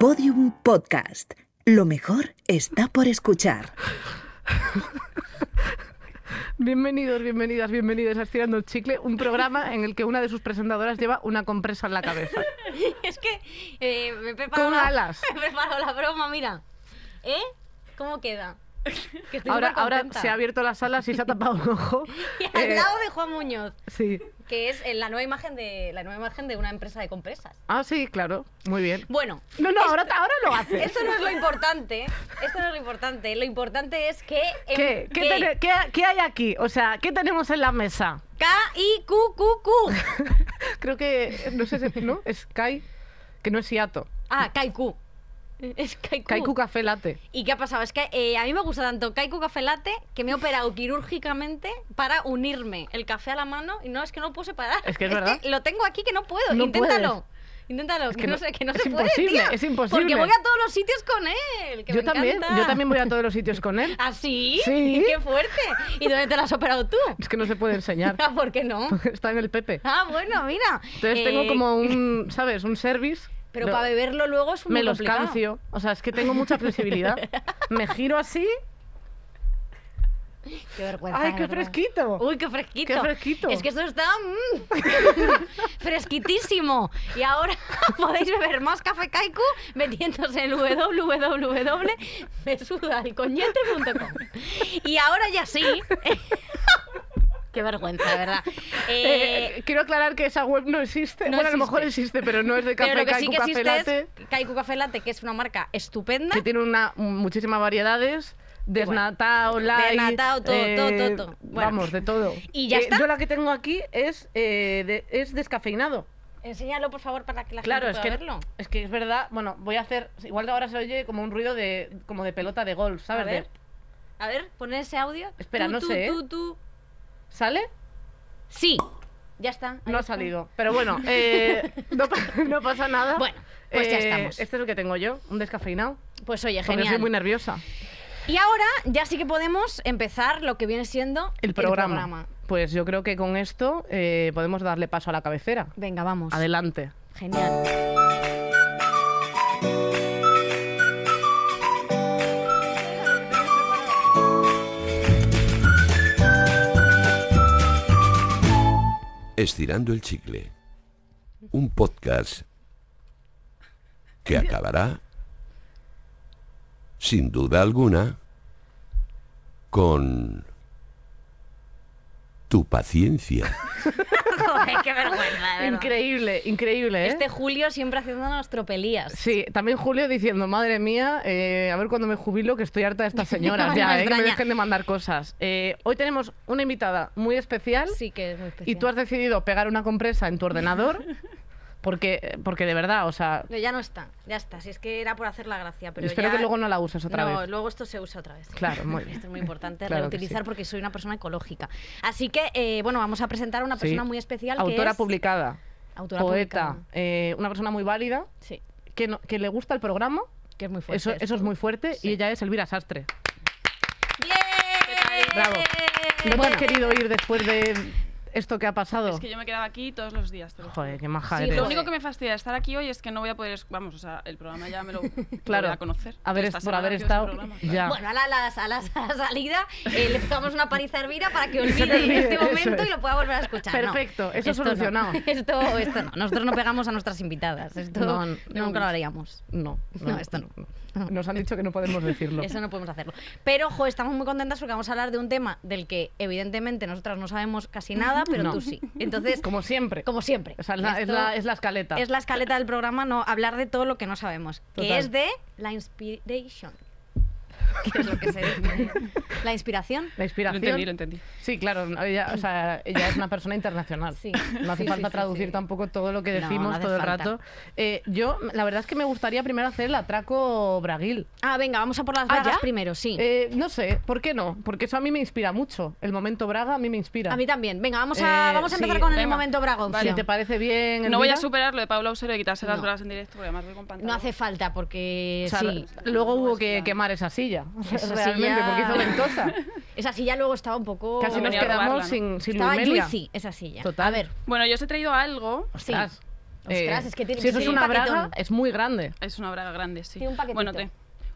Podium Podcast. Lo mejor está por escuchar. Bienvenidos, bienvenidas, bienvenidos a Estirando el Chicle, un programa en el que una de sus presentadoras lleva una compresa en la cabeza. Es que eh, me he preparado Con la, alas. me he preparado la broma, mira. ¿Eh? ¿Cómo queda? Que estoy Ahora, se ha abierto las alas y se ha tapado un ojo. Y al Eh, lado de Juan Muñoz, Sí. que es eh, la nueva imagen de la nueva imagen de una empresa de compresas. Ah, sí, claro. Muy bien. Bueno, No, no, ahora, ahora lo hace. esto no es lo importante. Esto no es lo importante. Lo importante es que em- ¿Qué, qué, que tene- qué- qué hay aquí? O sea, ¿qué tenemos en la mesa? K I Q Q Q. Creo que, no sé si, ¿no? Es Kai, que no es hiato. Ah, Kaiku. Es Kaiku. Kaiku Café Latte. ¿Y qué ha pasado? Es que eh, a mí me gusta tanto Kaiku Café Latte que me he operado quirúrgicamente para unirme el café a la mano y no, es que no lo puedo separar. Es que es verdad. lo tengo aquí que no puedo. No Inténtalo. Inténtalo, Es que, que no, no- sé, que no es se puede, imposible, tía. es imposible. Porque voy a todos los sitios con él. que Yo me también, encanta. yo también voy a todos los sitios con él. ¿Ah, sí? Sí. ¡Qué fuerte! ¿Y dónde te lo has operado tú? Es que no se puede enseñar. Ah, ¿Por qué no? Está en el Pepe. Ah, bueno, mira. Entonces tengo Eh, como un, ¿sabes? Un service. Pero para beberlo luego es un Me los complicado. cancio. O sea, es que tengo mucha flexibilidad. Me giro así. Qué vergüenza. ¡Ay, qué verdad. fresquito! Uy, qué fresquito. Qué fresquito. Es que esto está mm, fresquitísimo. Y ahora podéis beber más café Kaiku metiéndose en www.mesudalcoñete.com. Y ahora ya sí. Qué vergüenza, de verdad. Eh, Eh, quiero aclarar que esa web no existe. no bueno, a lo mejor existe. existe, pero no es de café pero lo que sí Kaiku que Café existe Latte, es Kaiku Café Latte, que es una marca estupenda. que tiene una, muchísimas variedades. Desnatado, light, Desnatado, todo, eh, todo, todo, todo. Bueno. Vamos, de todo. Y ya Eh, está. Yo la que tengo aquí es, eh, de- es descafeinado. Enséñalo, por favor, para que la Claro, gente es pueda que, verlo. es que es verdad. Bueno, voy a hacer. Igual de ahora se oye como un ruido de, como de pelota de golf, ¿sabes? A ver, a ver, poner ese audio. Espera, Tú, no tú, sé, ¿eh? tú, tú. ¿Sale? Sí, ya está. No ha está. salido. Pero bueno, eh, no, pa- no pasa nada. Bueno, pues ya Eh, estamos. Este es el que tengo yo, un descafeinado. Pues oye, Porque genial. soy muy nerviosa. Y ahora ya sí que podemos empezar lo que viene siendo El programa. Pues yo creo que con esto eh, podemos darle paso a la cabecera. Venga, vamos. Adelante. Genial. Estirando el chicle. Un podcast que acabará, sin duda alguna, con tu paciencia. Joder, qué vergüenza, de. Increíble, increíble, ¿eh? Este Julio siempre haciéndonos tropelías. Sí, también Julio diciendo, madre mía, eh, a ver cuando me jubilo, que estoy harta de estas señoras No ya, eh, que me dejen de mandar cosas. Eh, hoy tenemos una invitada muy especial Sí que es muy especial. y tú has decidido pegar una compresa en tu ordenador porque, porque de verdad, o sea, Pero ya no está, ya está. Si es que era por hacer la gracia, pero espero ya- que luego no la uses otra no, vez. luego esto se usa otra vez. Claro, muy bien. Esto es muy importante Claro reutilizar sí. porque soy una persona ecológica. Así que, eh, bueno, vamos a presentar a una Sí. persona muy especial que Autora es... publicada, Autora poeta, publicada. eh, una persona muy válida, Sí, que, no- que le gusta el programa, que es muy fuerte. eso, eso es muy fuerte, Sí. y ella es Elvira Sastre. ¡Bien! Bravo. ¿No te Bueno, has querido ir después de esto que ha pasado? Es que yo me quedaba aquí todos los días. te lo. Joder, qué maja Sí, eres. Lo único que me fastidia de estar aquí hoy es que no voy a poder. Vamos, o sea, el programa ya me lo, lo Claro, voy a conocer. est- por haber estado ese programa, claro. ya. Bueno, a la, a las- a las- a la salida eh, le pegamos una paliza a Elvira para que olvide este momento es. y lo pueda volver a escuchar. No, Perfecto, eso esto no. solucionado. Esto, esto no. Nosotros no pegamos a nuestras invitadas. Esto No, no, nunca lo haríamos. No, No, esto no. Nos han dicho que no podemos decirlo. Eso no podemos hacerlo. Pero, jo, estamos muy contentas porque vamos a hablar de un tema del que, evidentemente, nosotras no sabemos casi nada, pero No. tú sí. Entonces, Como siempre. como siempre. O sea, es la, es la- es la escaleta. es la escaleta del programa, no hablar de todo lo que no sabemos. Que es de la inspiration. ¿Qué es lo que se dice? La inspiración. La Lo inspiración. entendí, lo entendí. Sí, claro, ella, o sea, ella es una persona internacional. Sí. No hace Sí, falta sí, traducir sí. tampoco todo lo que decimos no todo el falta. rato. Eh, yo, la verdad es que me gustaría primero hacer el atraco braguil. Ah, venga, vamos a por las ¿Ah, bragas primero, sí. Eh, no sé, ¿por qué no? Porque eso a mí me inspira mucho. El momento braga a mí me inspira. a mí también. Venga, vamos a, Eh, vamos a empezar sí, con el momento braga Si opción. te parece bien. No voy a superar lo de Paula Usero de quitarse las No. bragas en directo, porque además voy con pantalón. No hace falta porque O sea, sí. Luego hubo No, es que quemar esa silla. Esa Realmente, silla- porque hizo ventosa. Esa silla luego estaba un poco. Casi nos quedamos robarla, ¿no? sin, sin Estaba juicy esa silla. Total. A ver, Bueno, yo os he traído algo sí. Ostras. Ostras, es que tiene- Si eso es tiene un una braga, paquetón. es muy grande. Es una braga grande, sí. Tiene un paquetito. bueno, te-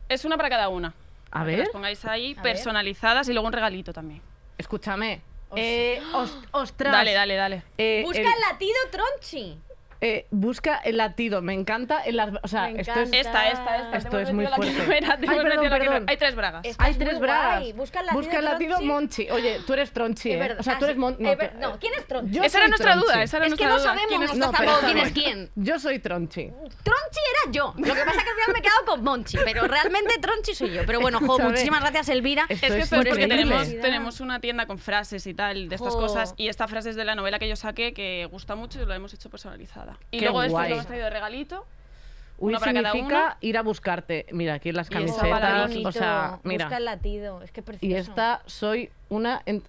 es una para cada una. A Para que ver. las pongáis ahí A ver. personalizadas y luego un regalito también. Escúchame. Eh, os- ostras. Dale, dale, dale. Eh, Busca el- el latido tronchi. Eh, busca el latido. Me encanta en las. O sea, Me esto es. Esta, esta, esta. Esto es muy la fuerte. Ay, perdón, la perdón. Hay tres bragas. Hay tres bragas. guay. Busca el latido Busca el latido Tronchi. Monchi. Oye, tú eres Tronchi, ¿eh? verdad. O sea, tú Ah, eres sí. Mon- Es no, ¿quién es Tronchi? Yo esa era nuestra Tronchi. duda, esa era Es que nuestra no duda. sabemos ¿Quién es- No, tampoco pero- quién es quién. Yo soy Tronchi. Tronchi era yo. Lo que pasa es que al final me he quedado con Monchi, pero realmente Tronchi soy yo. Pero bueno, jo, muchísimas gracias, Elvira. Esto Es que porque tenemos, tenemos una tienda con frases y tal, de estas Jo. cosas. Y esta frase es de la novela que yo saqué, que gusta mucho y lo hemos hecho personalizada. Y Qué luego esto guay. lo hemos traído de regalito. Uy Una para cada significa uno. ir a buscarte. Mira, aquí las qué camisetas. bonito. O sea, mira. Busca el latido. Es que precioso. Y esta soy una. en-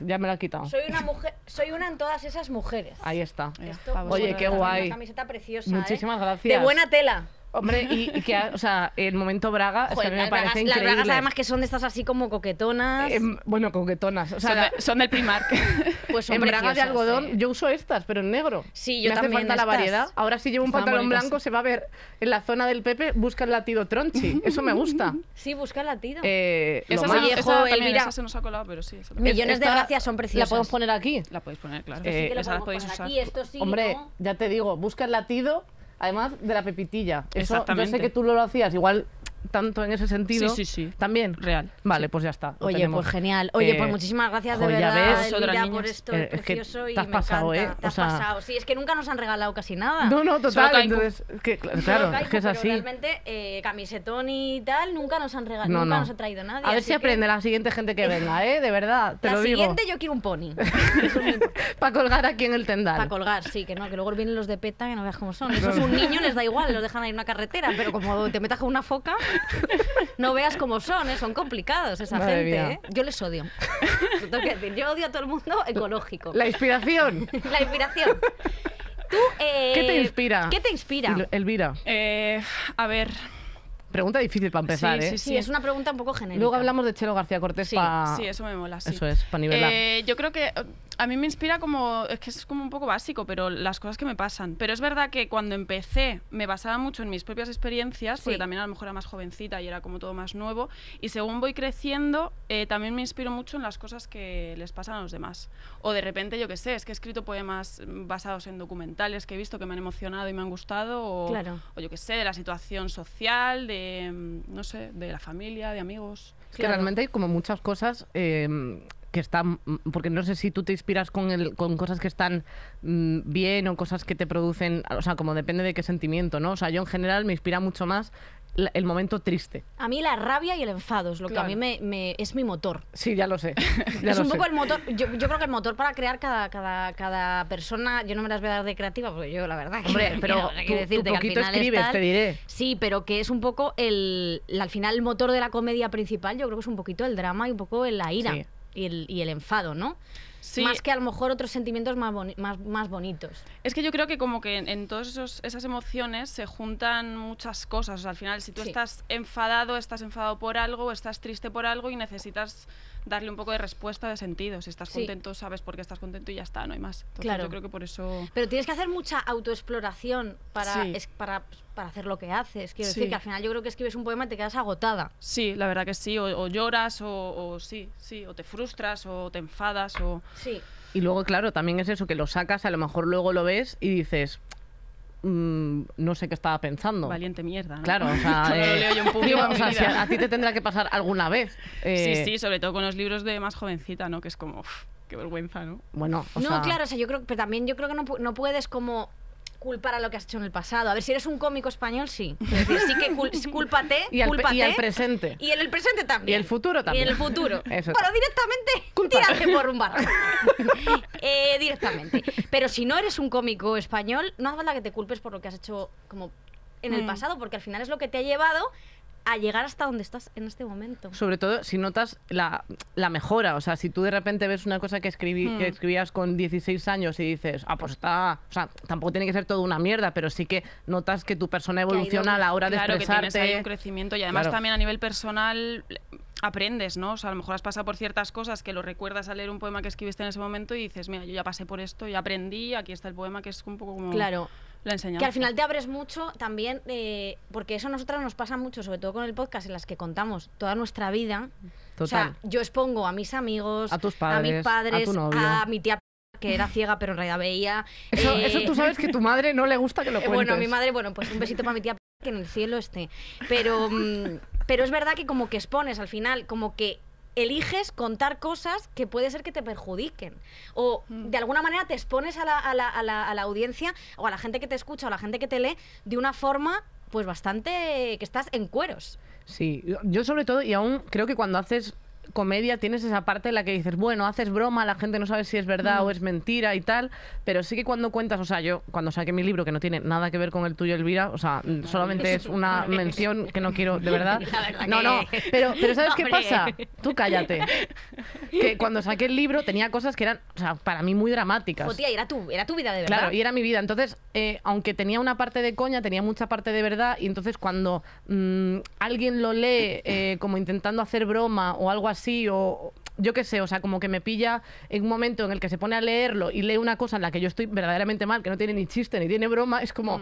Ya me la he quitado. Soy una mujer, soy una en todas esas mujeres. Ahí está. Esto, Oye, vosotros qué también. guay. Una camiseta preciosa. Muchísimas ¿eh? gracias. De buena tela. Hombre, y, y que, o sea, el momento Braga, es que a Joder, mí me las, parece bragas, las increíble. bragas además que son de estas así como coquetonas. Em, bueno, coquetonas. O sea, Son, la- de- son del Primark. pues son en braga de algodón, eh. yo uso estas, pero en negro. Sí, yo me hace también falta la variedad. Ahora si llevo un Están pantalón bonitas, blanco sí. se va a ver en la zona del Pepe, busca el latido tronchi. Eso me gusta. Sí, busca el latido. Eh, esa, se, Oye, esa jo, también, Elvira. esa se nos ha colado, pero sí. esa. Millones de gracias son preciosas. La podemos poner aquí. La podéis poner, claro. Eh, Sí que esa la podéis poner usar. aquí, esto sí, Hombre, ¿no? ya te digo, busca el latido, además de la pepitilla. Eso, yo sé que tú lo hacías igual tanto en ese sentido. Sí, sí, sí. También. Real, Vale, pues ya está. Oye, tenemos. pues genial. Oye, Eh, pues muchísimas gracias de verdad, ves. Elvira, por esto Eh, es es que y te has me pasado, encanta. ¿eh? Te O has sea- pasado. Sí, es que nunca nos han regalado casi nada. No, no, total. Entonces, que, claro, es que es pero así. realmente eh, camisetón y tal nunca nos han regalado, No, nunca no. nos ha traído nadie. A ver si que aprende la siguiente gente que venga, ¿eh? De verdad, te La lo digo. siguiente yo quiero un pony. Para colgar aquí en el tendal. Para colgar, sí, que no, que luego vienen los de PETA que no veas cómo son. Eso es un niño, les da igual, los dejan ahí en una carretera, pero como te metas con una foca, no veas cómo son, ¿eh? son complicados esa Madre gente. ¿eh? Yo les odio. Tengo que decir, Yo odio a todo el mundo ecológico. La inspiración. La inspiración. Tú, eh, ¿Qué te inspira? ¿Qué te inspira? Elvira, Eh, a ver, pregunta difícil para empezar, Sí, ¿eh? sí, Sí, es una pregunta un poco genérica. Luego hablamos de Chelo García Cortés Sí, para... sí, eso me mola, sí. Eso es, para nivelar. Eh, yo creo que eh, a mí me inspira como, es que es como un poco básico, pero las cosas que me pasan. Pero es verdad que cuando empecé me basaba mucho en mis propias experiencias, porque también a lo mejor era más jovencita y era como todo más nuevo. Y según voy creciendo, eh, también me inspiro mucho en las cosas que les pasan a los demás. O de repente, yo qué sé, es que he escrito poemas basados en documentales que he visto que me han emocionado y me han gustado. O, Claro. o yo qué sé, de la situación social, de, mm, no sé, de la familia, de amigos. Es que realmente hay como muchas cosas eh, que están... Porque no sé si tú te inspiras con, el, con cosas que están mm, bien o cosas que te producen... O sea, como depende de qué sentimiento, ¿no? O sea, yo en general me inspira mucho más la- el momento triste. A mí la rabia y el enfado es lo que a Claro. mí me, me- es mi motor. Sí, ya lo sé. ya es lo un sé. poco el motor. Yo, yo creo que el motor para crear cada, cada, cada persona. Yo no me las voy a dar de creativa porque yo, la verdad. que Hombre, pero quiero- tú- quiero tú decirte que al poquito final es escribes, tal. te diré. Sí, pero que es un poco el. Al final, el motor de la comedia principal, yo creo que es un poquito el drama y un poco la ira Sí. y, el, y el enfado, ¿no? Sí. Más que a lo mejor otros sentimientos más, boni- más, más bonitos. Es que yo creo que como que en, en todas esas emociones se juntan muchas cosas. O sea, al final, si tú Sí. estás enfadado, estás enfadado por algo, estás triste por algo y necesitas darle un poco de respuesta de sentido. Si estás Sí. contento, sabes por qué estás contento y ya está, no hay más. Entonces, Claro. yo creo que por eso... Pero tienes que hacer mucha autoexploración para, Sí. es- para, para hacer lo que haces. Quiero Sí. decir que al final yo creo que escribes un poema y te quedas agotada. Sí, la verdad que sí. O, o lloras, o, o sí, sí. O te frustras, o te enfadas, o... Sí. Y luego, claro, también es eso, que lo sacas, a lo mejor luego lo ves y dices, "Mm, no sé qué estaba pensando. Valiente mierda, ¿no? Claro, o sea, lo eh, leo yo en público digo, en o mi sea, si a, a ti te tendrá que pasar alguna vez. eh, Sí, sí, sobre todo con los libros de más jovencita, ¿no? Que es como, uf, qué vergüenza, ¿no? Bueno, o no, sea, claro, o sea, yo creo, pero también yo creo que no, no puedes como culpar a lo que has hecho en el pasado. A ver, si eres un cómico español, sí. Es decir, sí que cul- cúlpate, Y al, pe- cúlpate. y al presente. Y en el presente también. Y el futuro también. Y en el futuro. Eso. Bueno, directamente, Culpa. tírate por un barranco. Eh, directamente. Pero si no eres un cómico español, no hace falta que te culpes por lo que has hecho como en el Mm. pasado, porque al final es lo que te ha llevado a llegar hasta donde estás en este momento. Sobre todo si notas la, la mejora. O sea, si tú de repente ves una cosa que, escribí, Hmm. que escribías con 16 años y dices, ah, pues está. O sea, tampoco tiene que ser todo una mierda, pero sí que notas que tu persona evoluciona a la hora de claro, que expresarte. tienes ahí un crecimiento y además Claro. también a nivel personal aprendes, ¿no? O sea, a lo mejor has pasado por ciertas cosas que lo recuerdas al leer un poema que escribiste en ese momento y dices, mira, yo ya pasé por esto, ya aprendí, aquí está el poema que es un poco como Claro. La enseñanza. Que al final te abres mucho también, eh, porque eso a nosotras nos pasa mucho, sobre todo con el podcast en las que contamos toda nuestra vida. O sea, Total. yo expongo a mis amigos, A tus mis padres, a padres, tu novio. a mi tía que era ciega pero en realidad veía. Eso, eh, eso tú sabes que tu madre no le gusta que lo cuentes. Bueno, a mi madre, bueno, pues un besito para mi tía que en el cielo esté. Pero, mm, pero es verdad que como que expones al final, como que eliges contar cosas que puede ser que te perjudiquen. O Mm. de alguna manera te expones a la, a la- a la- a la audiencia o a la gente que te escucha o a la gente que te lee de una forma pues bastante que estás en cueros. Sí, yo- yo sobre todo, y aún creo que cuando haces comedia tienes esa parte en la que dices, bueno, haces broma, la gente no sabe si es verdad Mm. o es mentira y tal, pero sí que cuando cuentas, o sea, yo cuando saqué mi libro, que no tiene nada que ver con el tuyo, Elvira, o sea, mm, solamente es una mención que no quiero, de verdad. No, no, pero, pero ¿sabes qué pasa? Tú cállate. Que cuando saqué el libro tenía cosas que eran, o sea, para mí muy dramáticas. Jo, tía, era tu, era tu vida de verdad. Claro, y era mi vida. Entonces, eh, aunque tenía una parte de coña, tenía mucha parte de verdad. Y entonces, cuando mm, alguien lo lee eh, como intentando hacer broma o algo así, o yo qué sé, o sea, como que me pilla en un momento en el que se pone a leerlo y lee una cosa en la que yo estoy verdaderamente mal, que no tiene ni chiste ni tiene broma, es como.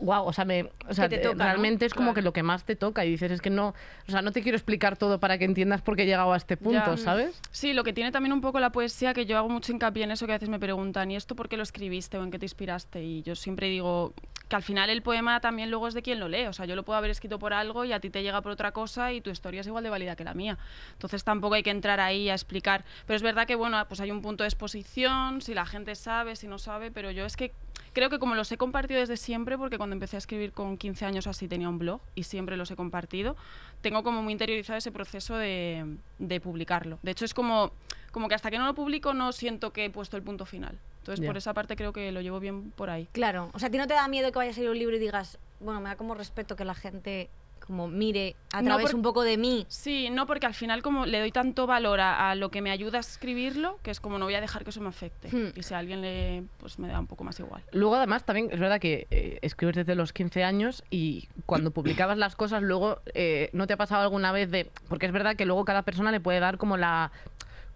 Wow, o sea, me, o sea te te- toca, ¿no? realmente es como Claro. que lo que más te toca y dices, es que no, o sea, no te quiero explicar todo para que entiendas por qué he llegado a este punto, Ya. ¿sabes? Sí, lo que tiene también un poco la poesía, que yo hago mucho hincapié en eso que a veces me preguntan, ¿y esto por qué lo escribiste o en qué te inspiraste? Y yo siempre digo que al final el poema también luego es de quien lo lee. O sea, yo lo puedo haber escrito por algo y a ti te llega por otra cosa y tu historia es igual de válida que la mía. Entonces tampoco hay que entrar ahí a explicar. Pero es verdad que, bueno, pues hay un punto de exposición, si la gente sabe, si no sabe, pero yo es que creo que como los he compartido desde siempre, porque cuando empecé a escribir con 15 años así tenía un blog y siempre los he compartido, tengo como muy interiorizado ese proceso de, de publicarlo. De hecho, es como, como que hasta que no lo publico no siento que he puesto el punto final. Entonces, por esa parte creo que lo llevo bien por ahí. Claro, o sea, ¿a ti no te da miedo que vaya a salir un libro y digas, bueno, me da como respeto que la gente como mire a No, través por- un poco de mí? Sí, no, porque al final como le doy tanto valor a, a lo que me ayuda a escribirlo, que es como no voy a dejar que eso me afecte. Hmm. Y si a alguien le, pues me da un poco más igual. Luego, además, también es verdad que eh, escribes desde los 15 años y cuando publicabas las cosas, luego eh, no te ha pasado alguna vez de. Porque es verdad que luego cada persona le puede dar como la.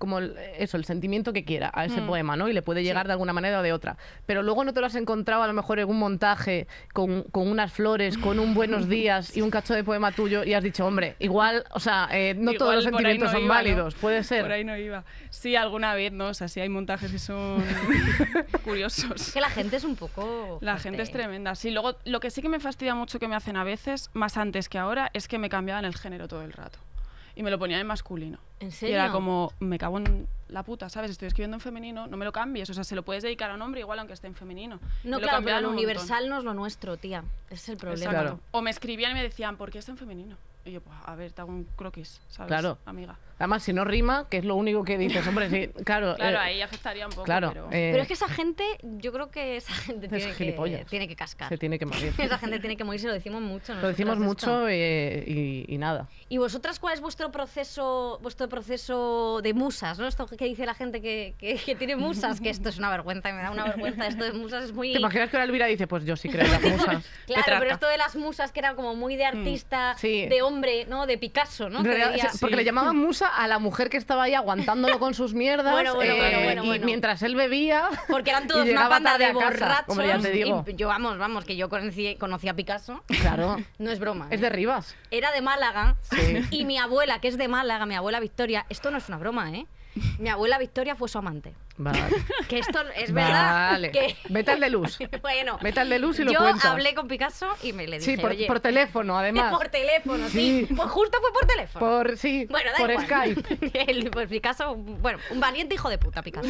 Como el- eso, el sentimiento que quiera a ese Mm. poema, ¿no? Y le puede llegar de alguna manera o de otra. Pero luego no te lo has encontrado a lo mejor en un montaje con, con unas flores, con un buenos días y un cacho de poema tuyo y has dicho, hombre, igual, o sea, eh, no todos los sentimientos no son iba, ¿no? válidos, puede ser. Por ahí no iba. Sí, alguna vez, ¿no? O sea, sí hay montajes que son curiosos. Es que la gente es un poco... La fuerte, gente es tremenda. Sí, luego lo que sí que me fastidia mucho que me hacen a veces, más antes que ahora, es que me cambiaban el género todo el rato. Y me lo ponían en masculino. ¿En Y serio? era como, me cago en la puta, ¿sabes? Estoy escribiendo en femenino, no me lo cambies. O sea, se lo puedes dedicar a un hombre igual aunque esté en femenino. No, Me lo claro, pero lo un montón. universal no es lo nuestro, tía. Ese es el problema. Claro. O me escribían y me decían, ¿por qué está en femenino? Y yo, pues, a ver, te hago un croquis, ¿sabes? Claro. Amiga. Además, si no rima, que es lo único que dices, hombre, sí, claro. Claro, eh, ahí afectaría un poco, Claro, pero... eh, Pero es que esa gente, yo creo que esa gente Es tiene que, tiene que cascar. se tiene que morir. Esa gente tiene que morirse, lo decimos mucho. Lo decimos mucho eh, y, y nada. ¿Y vosotras cuál es vuestro proceso, vuestro proceso de musas? ¿no? Esto que dice la gente que, que- que tiene musas, que esto es una vergüenza, y me da una vergüenza. Esto de musas es muy. ¿Te imaginas que ahora Elvira dice, pues yo sí creo en las musas? Claro, pero esto de las musas que era como muy de artista, Mm, sí. de hombre, ¿no? De Picasso, ¿no? Realidad, o sea, Porque le llamaban musa a la mujer que estaba ahí aguantándolo con sus mierdas. Bueno, bueno, eh, bueno, bueno, y bueno. mientras él bebía. Porque eran todos una banda de borrachos. Hombre, ya te digo. y yo, vamos, vamos, que yo conocí, conocí a Picasso. Claro. No es broma. Es ¿eh? de Rivas. Era de Málaga. Sí. Y mi abuela, que es de Málaga, mi abuela Victoria, esto no es una broma, ¿eh? Mi abuela Victoria fue su amante. Vale. Que esto es verdad. Vale. Que... Vete al de luz. bueno, Vete al de luz y lo yo cuentas. hablé con Picasso y me le dije, Sí, por, oye, por teléfono, además. por teléfono, sí. Sí. Pues justo fue por teléfono. Por, sí, Bueno, da por igual. Skype. El, pues Picasso, bueno, un valiente hijo de puta, Picasso.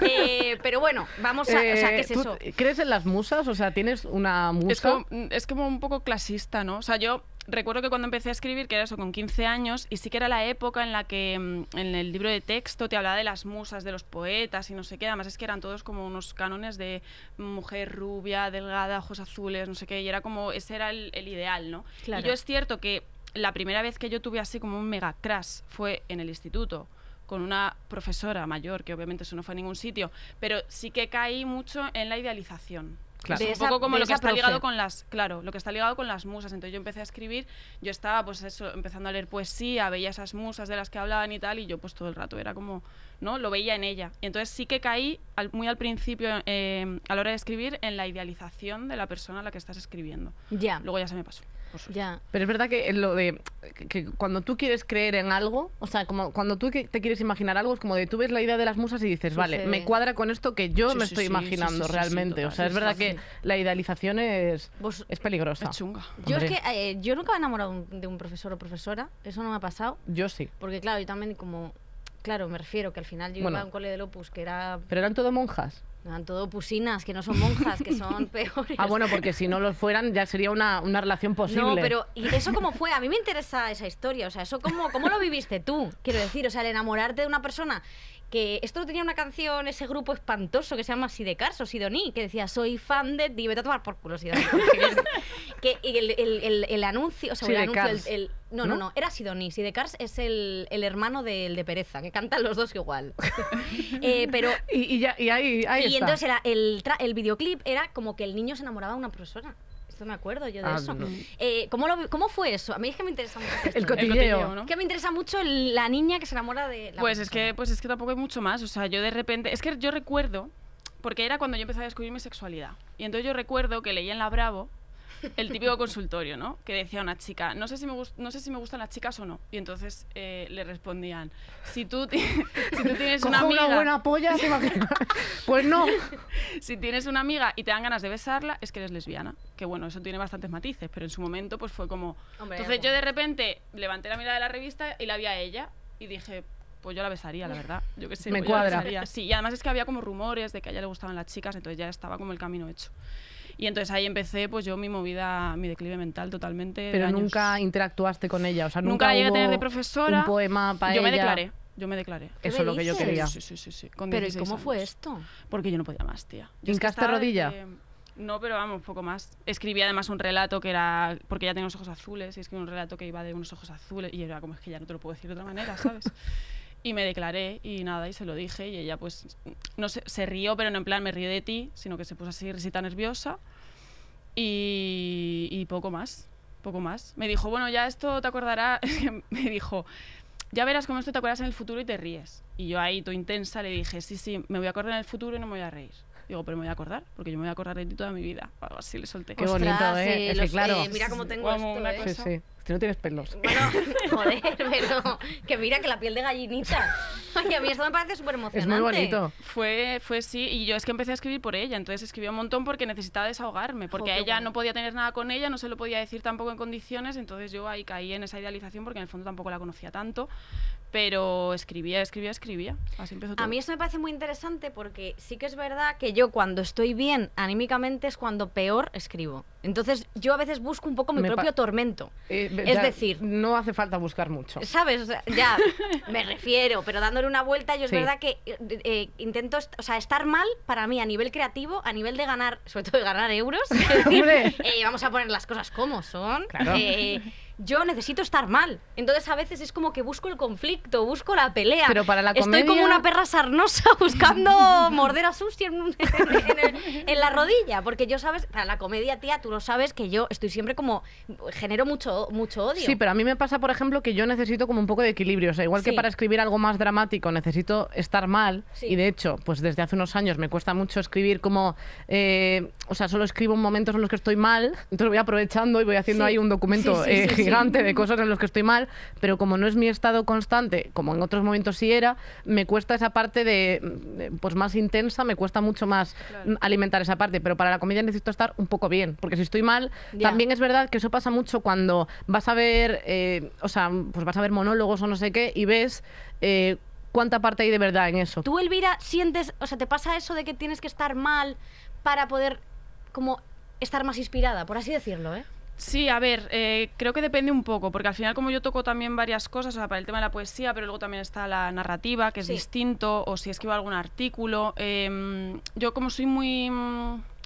Eh, pero bueno, vamos a. o sea, ¿qué es Eh, ¿tú eso? ¿Crees en las musas? O sea, ¿tienes una musa? Es como, es como un poco clasista, ¿no? O sea, yo recuerdo que cuando empecé a escribir, que era eso, con 15 años, y sí que era la época en la que mm, en el libro de texto te hablaba de las musas, de los poetas y no sé qué. Además es que eran todos como unos cánones de mujer rubia, delgada, ojos azules, no sé qué. Y era como, ese era el, el ideal, ¿no? Claro. Y yo es cierto que la primera vez que yo tuve así como un mega crash fue en el instituto con una profesora mayor, que obviamente eso no fue a ningún sitio, pero sí que caí mucho en la idealización. Claro. de un esa- poco como lo que está ligado con las, claro, lo que está ligado con las musas. Entonces yo empecé a escribir, yo estaba pues eso, empezando a leer poesía, veía esas musas de las que hablaban y tal, y yo pues todo el rato era como, ¿no? Lo veía en ella. Y entonces sí que caí al- muy al principio, eh, a la hora de escribir, en la idealización de la persona a la que estás escribiendo. Ya, Luego ya se me pasó. Ya. Pero es verdad que lo de que, cuando tú quieres creer en algo, o sea, como cuando tú que- te quieres imaginar algo, es como de tú ves la idea de las musas y dices, vale, me cuadra con esto que yo Sí, me sí, estoy sí, imaginando sí, sí, sí, realmente. o sea, es verdad sí, que la idealización es, Vos- es peligrosa. Es chunga. Yo es que eh, yo nunca me he enamorado de un- de un profesor o profesora, eso no me ha pasado, Yo sí. porque claro, yo también como, claro, me refiero que al final yo Bueno. iba a un cole de Opus que era, Pero eran todo monjas. Eran todo opusinas, que no son monjas, que son peores. Ah, bueno, porque si no lo fueran ya sería una, una relación posible. No, pero ¿y eso cómo fue? A mí me interesa esa historia, o sea, eso cómo, cómo lo viviste tú, quiero decir, o sea, el enamorarte de una persona que esto tenía una canción, ese grupo espantoso que se llama Sidecars o Sidoní, que decía soy fan de ti, vete a tomar por culo Sidoní. que y el, el, el, el anuncio, o sea, el anuncio, Sidecars, el, el- no, no, ¿no? no, era Sidoní, Sidecars es el, el hermano del de Pereza, que cantan los dos igual. Eh, pero Y, y ya, y ahí, ahí y está. entonces era el, tra- el videoclip era como que el niño se enamoraba de una profesora. Esto me acuerdo yo de Ah, eso. no. Eh, ¿cómo, lo ¿Cómo fue eso? A mí es que me interesa mucho. El historia. El cotilleo. cotilleo, ¿no? Es que me interesa mucho la niña que se enamora de la Pues es que, pues es que tampoco hay mucho más. O sea, yo de repente. Es que yo recuerdo. Porque era cuando yo empecé a descubrir mi sexualidad. Y entonces yo recuerdo que leí en la Bravo el típico consultorio, ¿no? Que decía una chica, no sé si me, no sé si me gustan las chicas o no. Y entonces eh, le respondían, si tú, si tú tienes una amiga, una buena polla, pues no. si tienes una amiga y te dan ganas de besarla, es que eres lesbiana. Que bueno, eso tiene bastantes matices, pero en su momento pues fue como... Hombre, Entonces yo de repente levanté la mirada de la revista y la vi a ella y dije, pues yo la besaría, la verdad. Yo qué sé, Me pues yo la cuadra. besaría. Sí, y además es que había como rumores de que a ella le gustaban las chicas, entonces ya estaba como el camino hecho. Y entonces ahí empecé pues yo mi movida, mi declive mental totalmente. de Pero años. nunca interactuaste con ella. O sea, Nunca nunca, la llegué a tener de profesora. Un poema para Yo ella. me declaré, yo me declaré. ¿Qué Eso me es lo que yo quería. Sí, sí, sí, sí. con Pero ¿y 16 cómo fue años. esto? Porque yo no podía más, tía. Yo es que ¿Hincaste rodilla? No, pero vamos, poco más. Escribí además un relato que era. Porque ella tenía unos ojos azules, y escribí un relato que iba de unos ojos azules, y era como es que ya no te lo puedo decir de otra manera, ¿sabes? y me declaré, y nada, y se lo dije, y ella, pues. No sé, se rió, pero no en plan me río de ti, sino que se puso así risita nerviosa. Y, y poco más. Poco más. Me dijo, bueno, ya esto te acordará. me dijo, ya verás cómo esto te acuerdas en el futuro y te ríes. Y yo ahí, todo intensa, le dije, sí, sí, me voy a acordar en el futuro y no me voy a reír. Digo, pero me voy a acordar, porque yo me voy a acordar de ti toda mi vida. O algo así le solté. Qué bonito, Ostras, ¿eh? eh, Es que claro. eh, mira cómo tengo Como esto, una eh. Sí, cosa. sí. Si no tienes pelos. Bueno, joder, pero que mira que la piel de gallinita. Oye, a mí esto me parece súper Es emocionante. muy bonito. Fue, fue sí, y yo es que empecé a escribir por ella, entonces escribí un montón porque necesitaba desahogarme, porque Jo, a qué ella guay. no podía tener nada con ella, no se lo podía decir tampoco en condiciones, entonces yo ahí caí en esa idealización porque en el fondo tampoco la conocía tanto, pero escribía, escribía, escribía, así empezó todo. A mí esto me parece muy interesante porque sí que es verdad que yo cuando estoy bien anímicamente es cuando peor escribo. Entonces yo a veces busco un poco mi Me propio tormento. Eh, Es ya, decir- No hace falta buscar mucho. ¿Sabes? O sea, ya, me refiero, pero dándole una vuelta, yo es Sí. verdad que eh, eh, intento, est- o sea, estar mal para mí a nivel creativo, a nivel de ganar, sobre todo de ganar euros. es decir, Hombre. eh, vamos a poner las cosas como son. Claro. Yo necesito estar mal. Entonces a veces es como que busco el conflicto, busco la pelea. Pero para la Estoy como comedia- una perra sarnosa buscando morder a Susi en, en en la rodilla. Porque yo, sabes, para la comedia, tía, tú lo sabes que yo estoy siempre como. genero mucho, mucho odio. Sí, pero a mí me pasa, por ejemplo, que yo necesito como un poco de equilibrio. O sea, igual que para escribir algo más dramático necesito estar mal. Sí. Y de hecho, pues desde hace unos años me cuesta mucho escribir como. eh, o sea, solo escribo en momentos en los que estoy mal. Entonces voy aprovechando y voy haciendo Sí. ahí un documento eh. Gigante de cosas en los que estoy mal. Pero como no es mi estado constante, como en otros momentos sí era, me cuesta esa parte de. de, pues más intensa, me cuesta mucho más Claro. alimentar esa parte. Pero para la comedia necesito estar un poco bien. Porque si estoy mal, también es verdad que eso pasa mucho cuando vas a ver, eh, o sea, pues vas a ver monólogos o no sé qué y ves eh, cuánta parte hay de verdad en eso. Tú, Elvira, sientes, o sea, ¿te pasa eso de que tienes que estar mal para poder como estar más inspirada, por así decirlo, eh? Sí, a ver, eh, creo que depende un poco, porque al final como yo toco también varias cosas, o sea, para el tema de la poesía, pero luego también está la narrativa, que es Sí. distinto, o si escribo algún artículo. em, yo como soy muy...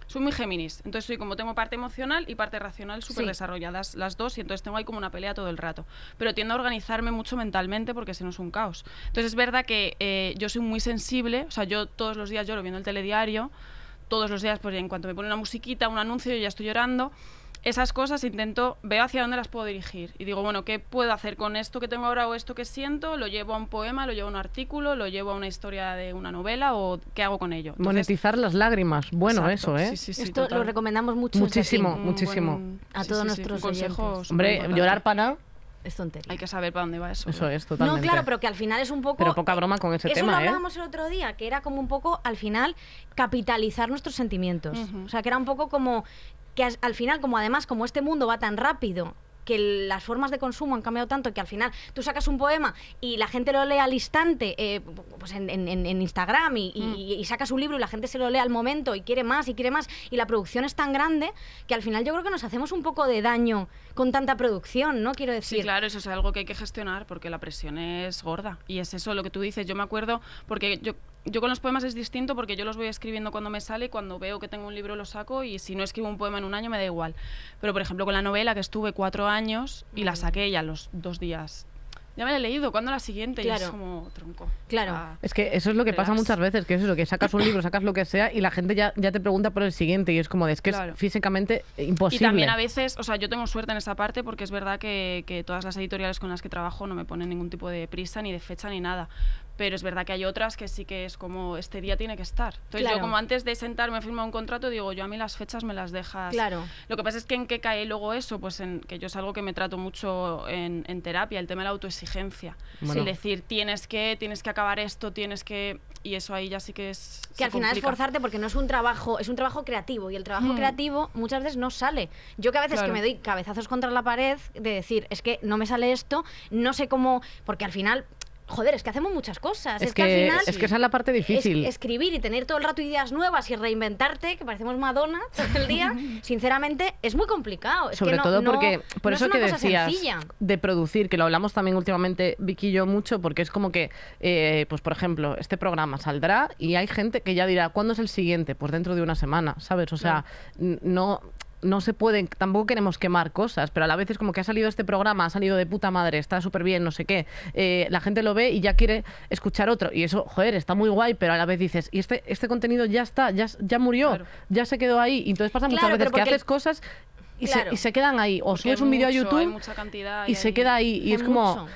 Soy muy Géminis, entonces soy como tengo parte emocional y parte racional súper Sí. desarrolladas las dos y entonces tengo ahí como una pelea todo el rato. Pero tiendo a organizarme mucho mentalmente porque si no es un caos. Entonces es verdad que eh, yo soy muy sensible, o sea, yo todos los días lloro viendo el telediario, todos los días, pues en cuanto me pone una musiquita, un anuncio, yo ya estoy llorando. Esas cosas intento, veo hacia dónde las puedo dirigir. Y digo, bueno, ¿qué puedo hacer con esto que tengo ahora o esto que siento? ¿Lo llevo a un poema, lo llevo a un artículo, lo llevo a una historia de una novela o qué hago con ello? Entonces, Monetizar las lágrimas. Bueno, exacto, eso, ¿eh? Sí, sí, sí, Esto total. lo recomendamos mucho. Muchísimo. Muchísimo. buen- A sí, todos sí, sí, nuestros un consejo oyentes. súper Hombre, importante. llorar para... Es tontería. Hay que saber para dónde va eso. Eso ¿no? es, totalmente. No, claro, pero que al final es un poco. Pero poca broma con ese Eso tema, lo ¿eh? hablábamos el otro día, que era como un poco, al final, capitalizar nuestros sentimientos. Ujú. O sea, que era un poco como. Que al final, como además, como este mundo va tan rápido que las formas de consumo han cambiado tanto que al final tú sacas un poema y la gente lo lee al instante eh, pues en, en- en- en Instagram y, y- Mm. y sacas un libro y la gente se lo lee al momento y quiere más y quiere más y la producción es tan grande que al final yo creo que nos hacemos un poco de daño con tanta producción, ¿no? Quiero decir. Sí, claro, eso es algo que hay que gestionar porque la presión es gorda. Y es eso lo que tú dices. Yo me acuerdo, porque yo, yo con los poemas es distinto porque yo los voy escribiendo cuando me sale y cuando veo que tengo un libro lo saco y si no escribo un poema en un año me da igual. Pero por ejemplo con la novela que estuve cuatro años y la saqué ya a los dos días. Ya me la he leído, ¿cuándo la siguiente? Y es Claro. como tronco. Claro. Ah, Es que eso es lo que pasa muchas veces, que es eso, que sacas un libro, sacas lo que sea y la gente ya, ya te pregunta por el siguiente y es como de, es que Claro. es físicamente imposible. Y también a veces, o sea, yo tengo suerte en esa parte porque es verdad que, que todas las editoriales con las que trabajo no me ponen ningún tipo de prisa, ni de fecha, ni nada. Pero es verdad que hay otras que sí que es como, este día tiene que estar. Entonces Claro. yo como antes de sentarme a firmar un contrato, digo, yo a mí las fechas me las dejas. Claro. Lo que pasa es que en qué cae luego eso, pues en que yo es algo que me trato mucho en, en terapia, el tema de la autoexigencia. Bueno. Es decir, tienes que, tienes que acabar esto, tienes que... Y eso ahí ya sí que es... que al final es complica. forzarte porque no es un trabajo, es un trabajo creativo y el trabajo Hmm. creativo muchas veces no sale. Yo que a veces Claro. que me doy cabezazos contra la pared de decir, es que no me sale esto, no sé cómo, porque al final, joder, es que hacemos muchas cosas. Es, Es, que, al que, final es que esa es la parte es- difícil. escribir y tener todo el rato ideas nuevas y reinventarte, que parecemos Madonna todo el día, sinceramente es muy complicado. Es que Sobre no- todo no- porque, por no eso es que una cosa decías sencilla. de producir, que lo hablamos también últimamente Vicky y yo mucho, porque es como que, eh, pues por ejemplo, este programa saldrá y hay gente que ya dirá, ¿cuándo es el siguiente? Pues dentro de una semana, ¿sabes? O sea, no no se pueden, tampoco queremos quemar cosas, pero a la vez es como que ha salido este programa, ha salido de puta madre, está súper bien, no sé qué. eh, la gente lo ve y ya quiere escuchar otro. Y eso, joder, está muy guay, pero a la vez dices, y este, este contenido ya está, ya, ya murió, Claro. ya se quedó ahí. Y entonces pasa muchas Claro, veces que el- haces cosas y, Claro. se, y se quedan ahí. O subes un vídeo a YouTube cantidad. y se queda ahí. Y es como, mucho.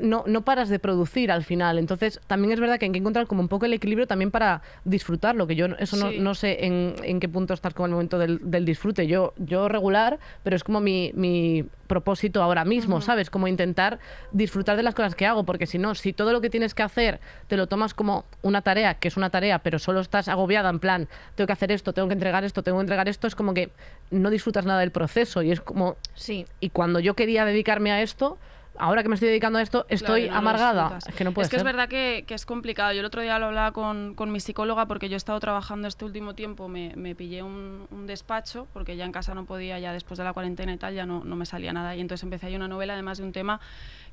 No, no paras de producir al final. Entonces, también es verdad que hay que encontrar como un poco el equilibrio también para disfrutarlo, que yo eso Sí. no sé en, en qué punto estás con el momento del, del disfrute. Yo, yo regular, pero es como mi, mi propósito ahora mismo, ¿sabes? Como intentar disfrutar de las cosas que hago, porque si no, si todo lo que tienes que hacer te lo tomas como una tarea, que es una tarea, pero solo estás agobiada en plan, tengo que hacer esto, tengo que entregar esto, tengo que entregar esto, es como que no disfrutas nada del proceso y es como Sí. y cuando yo quería dedicarme a esto, ahora que me estoy dedicando a esto, estoy Claro, amargada. Es que no puede Es que ser. es verdad que, que es complicado. Yo el otro día lo hablaba con, con mi psicóloga porque yo he estado trabajando este último tiempo, me, me pillé un, un despacho porque ya en casa no podía, ya después de la cuarentena y tal, ya no, no me salía nada. Y entonces empecé ahí una novela además de un tema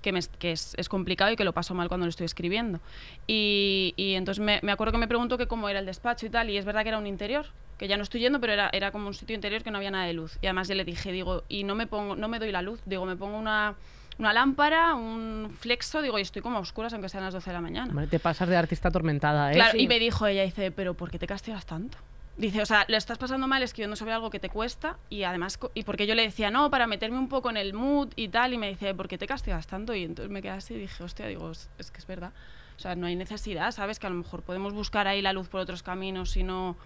que, me, que es, es complicado y que lo paso mal cuando lo estoy escribiendo. Y, y entonces me, me acuerdo que me preguntó que cómo era el despacho y tal, y es verdad que era un interior que ya no estoy yendo, pero era, era como un sitio interior que no había nada de luz. Y además yo le dije, digo, y no me pongo, no me doy la luz, digo, me pongo una, una lámpara, un flexo, digo, y estoy como a oscuras aunque sean las 12 de la mañana. Hombre, te pasas de artista atormentada, ¿eh? Claro, Sí. y me dijo ella, dice, pero ¿por qué te castigas tanto? Dice, o sea, lo estás pasando mal escribiendo sobre algo que te cuesta y además, y porque yo le decía, no, para meterme un poco en el mood y tal, y me dice, ¿por qué te castigas tanto? Y entonces me quedé así y dije, hostia, digo, es, es que es verdad. O sea, no hay necesidad, ¿sabes? Que a lo mejor podemos buscar ahí la luz por otros caminos y no...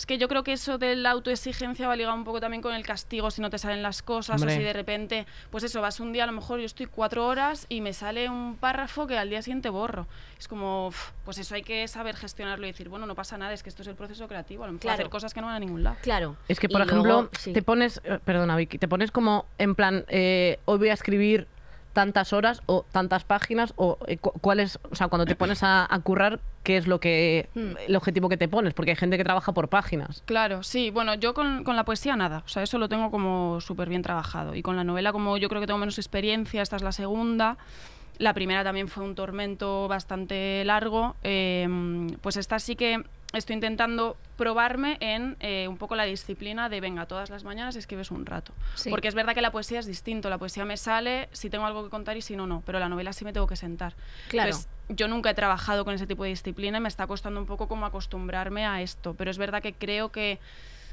Es que yo creo que eso de la autoexigencia va ligado un poco también con el castigo si no te salen las cosas Hombre. o si de repente, pues eso, vas un día, a lo mejor yo estoy cuatro horas y me sale un párrafo que al día siguiente borro. Es como, pues eso hay que saber gestionarlo y decir, bueno, no pasa nada, es que esto es el proceso creativo, a lo mejor Claro. hacer cosas que no van a ningún lado. Claro. Es que, Y por ejemplo, luego, sí. te pones, eh, perdona Vicky, te pones como en plan, eh, hoy voy a escribir tantas horas o tantas páginas o eh, cu- cuál es, o sea, cuando te pones a, a currar, qué es lo que, Hmm. el objetivo que te pones, porque hay gente que trabaja por páginas. Claro, sí. Bueno, yo con, con la poesía nada. O sea, eso lo tengo como súper bien trabajado. Y con la novela, como yo creo que tengo menos experiencia, esta es la segunda. La primera también fue un tormento bastante largo. eh, pues esta sí que estoy intentando probarme en eh, un poco la disciplina de venga, todas las mañanas escribes un rato. Sí. Porque es verdad que la poesía es distinto, la poesía me sale si tengo algo que contar y si no, no, pero la novela sí me tengo que sentar. Claro. Entonces, yo nunca he trabajado con ese tipo de disciplina y me está costando un poco como acostumbrarme a esto, pero es verdad que creo que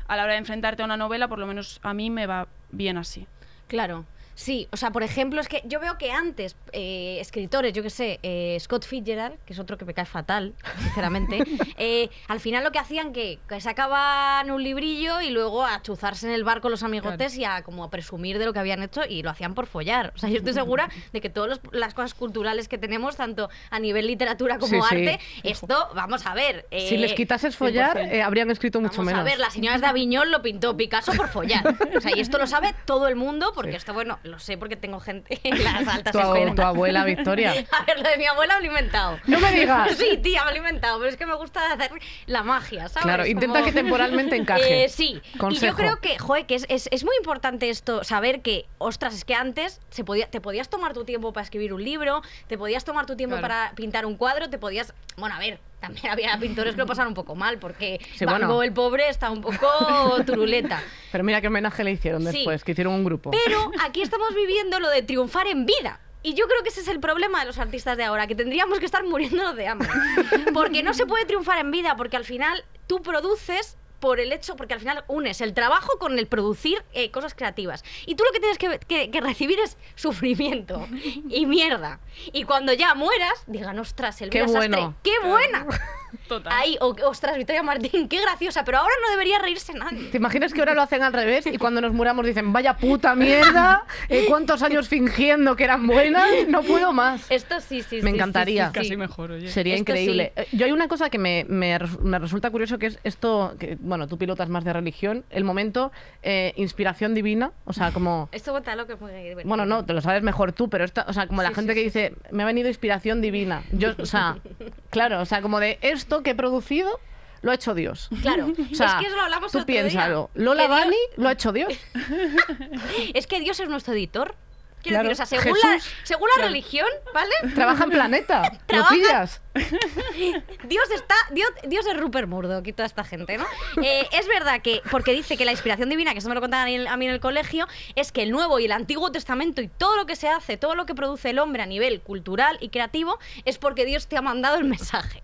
a la hora de enfrentarte a una novela, por lo menos a mí me va bien así. Claro. Sí, o sea, por ejemplo, es que yo veo que antes eh, escritores, yo que sé, eh, Scott Fitzgerald, que es otro que me cae fatal, sinceramente, eh, al final lo que hacían que, que sacaban un librillo y luego a chuzarse en el bar con los amigotes y a como a presumir de lo que habían hecho y lo hacían por follar. O sea, yo estoy segura de que todas las cosas culturales que tenemos, tanto a nivel literatura como Sí, sí. arte, esto, vamos a ver. Si eh, les quitases follar, 100%. eh, habrían escrito mucho Vamos menos. a ver, las señoras de Aviñón lo pintó Picasso por follar. O sea, y esto lo sabe todo el mundo, porque Sí. esto, bueno, lo sé porque tengo gente en las altas Tu, esferas. tu abuela Victoria. A ver, lo de mi abuela lo he inventado. No me digas. Sí, tía, me lo he inventado, pero es que me gusta hacer la magia, ¿sabes? Claro, intenta Como- que temporalmente encaje. Eh, sí, y yo creo que, joder, que es, es- es muy importante esto, saber que, ostras, es que antes se podía, te podías tomar tu tiempo para escribir un libro, te podías tomar tu tiempo Claro. para pintar un cuadro, te podías... Bueno, a ver, también había pintores que lo pasaron un poco mal, porque Sí, Van bueno. Gogh, el pobre, está un poco turuleta. Pero mira qué homenaje le hicieron Sí. después, que hicieron un grupo. Pero aquí estamos viviendo lo de triunfar en vida. Y yo creo que ese es el problema de los artistas de ahora, que tendríamos que estar muriéndonos de hambre. Porque no se puede triunfar en vida, porque al final tú produces por el hecho, porque al final unes el trabajo con el producir eh, cosas creativas. Y tú lo que tienes que, que- que recibir es sufrimiento y mierda. Y cuando ya mueras, digan, ostras, el Qué bueno. ¡Qué buena! Total. Ahí, ostras, Victoria Martín, qué graciosa, pero ahora no debería reírse nadie. ¿Te imaginas que ahora lo hacen al revés y cuando nos muramos dicen, vaya puta mierda, eh, cuántos años fingiendo que eran buenas, no puedo más? Esto sí, sí, sí, Me sí, encantaría. sí, sí, Casi sí. mejor, oye. Sería Esto increíble. sí. Yo hay una cosa que me, me me resulta curioso que es esto, que bueno, tú pilotas más de religión, el momento eh, inspiración divina, o sea, como... Esto cuéntalo que es muy divertido. Bueno, no, te lo sabes mejor tú, pero esta, o sea, como la Sí, gente sí, que sí, dice, me ha venido inspiración divina. Yo, o sea, claro, o sea, como de esto que he producido, lo ha hecho Dios. Claro, O sea, es que eso lo hablamos tú otro día. piénsalo. Lola Que Dios- lo ha hecho Dios. Es que Dios es nuestro editor. Quiero Claro, decir, o sea, según la, Jesús. según la religión, ¿vale? Trabaja en Planeta. ¿Lo pillas? Dios está, Dios, Dios es Rupert Murdoch y toda esta gente, ¿no? Eh, es verdad que, porque dice que la inspiración divina, que eso me lo contaban a mí en el colegio, es que el Nuevo y el Antiguo Testamento y todo lo que se hace, todo lo que produce el hombre a nivel cultural y creativo, es porque Dios te ha mandado el mensaje.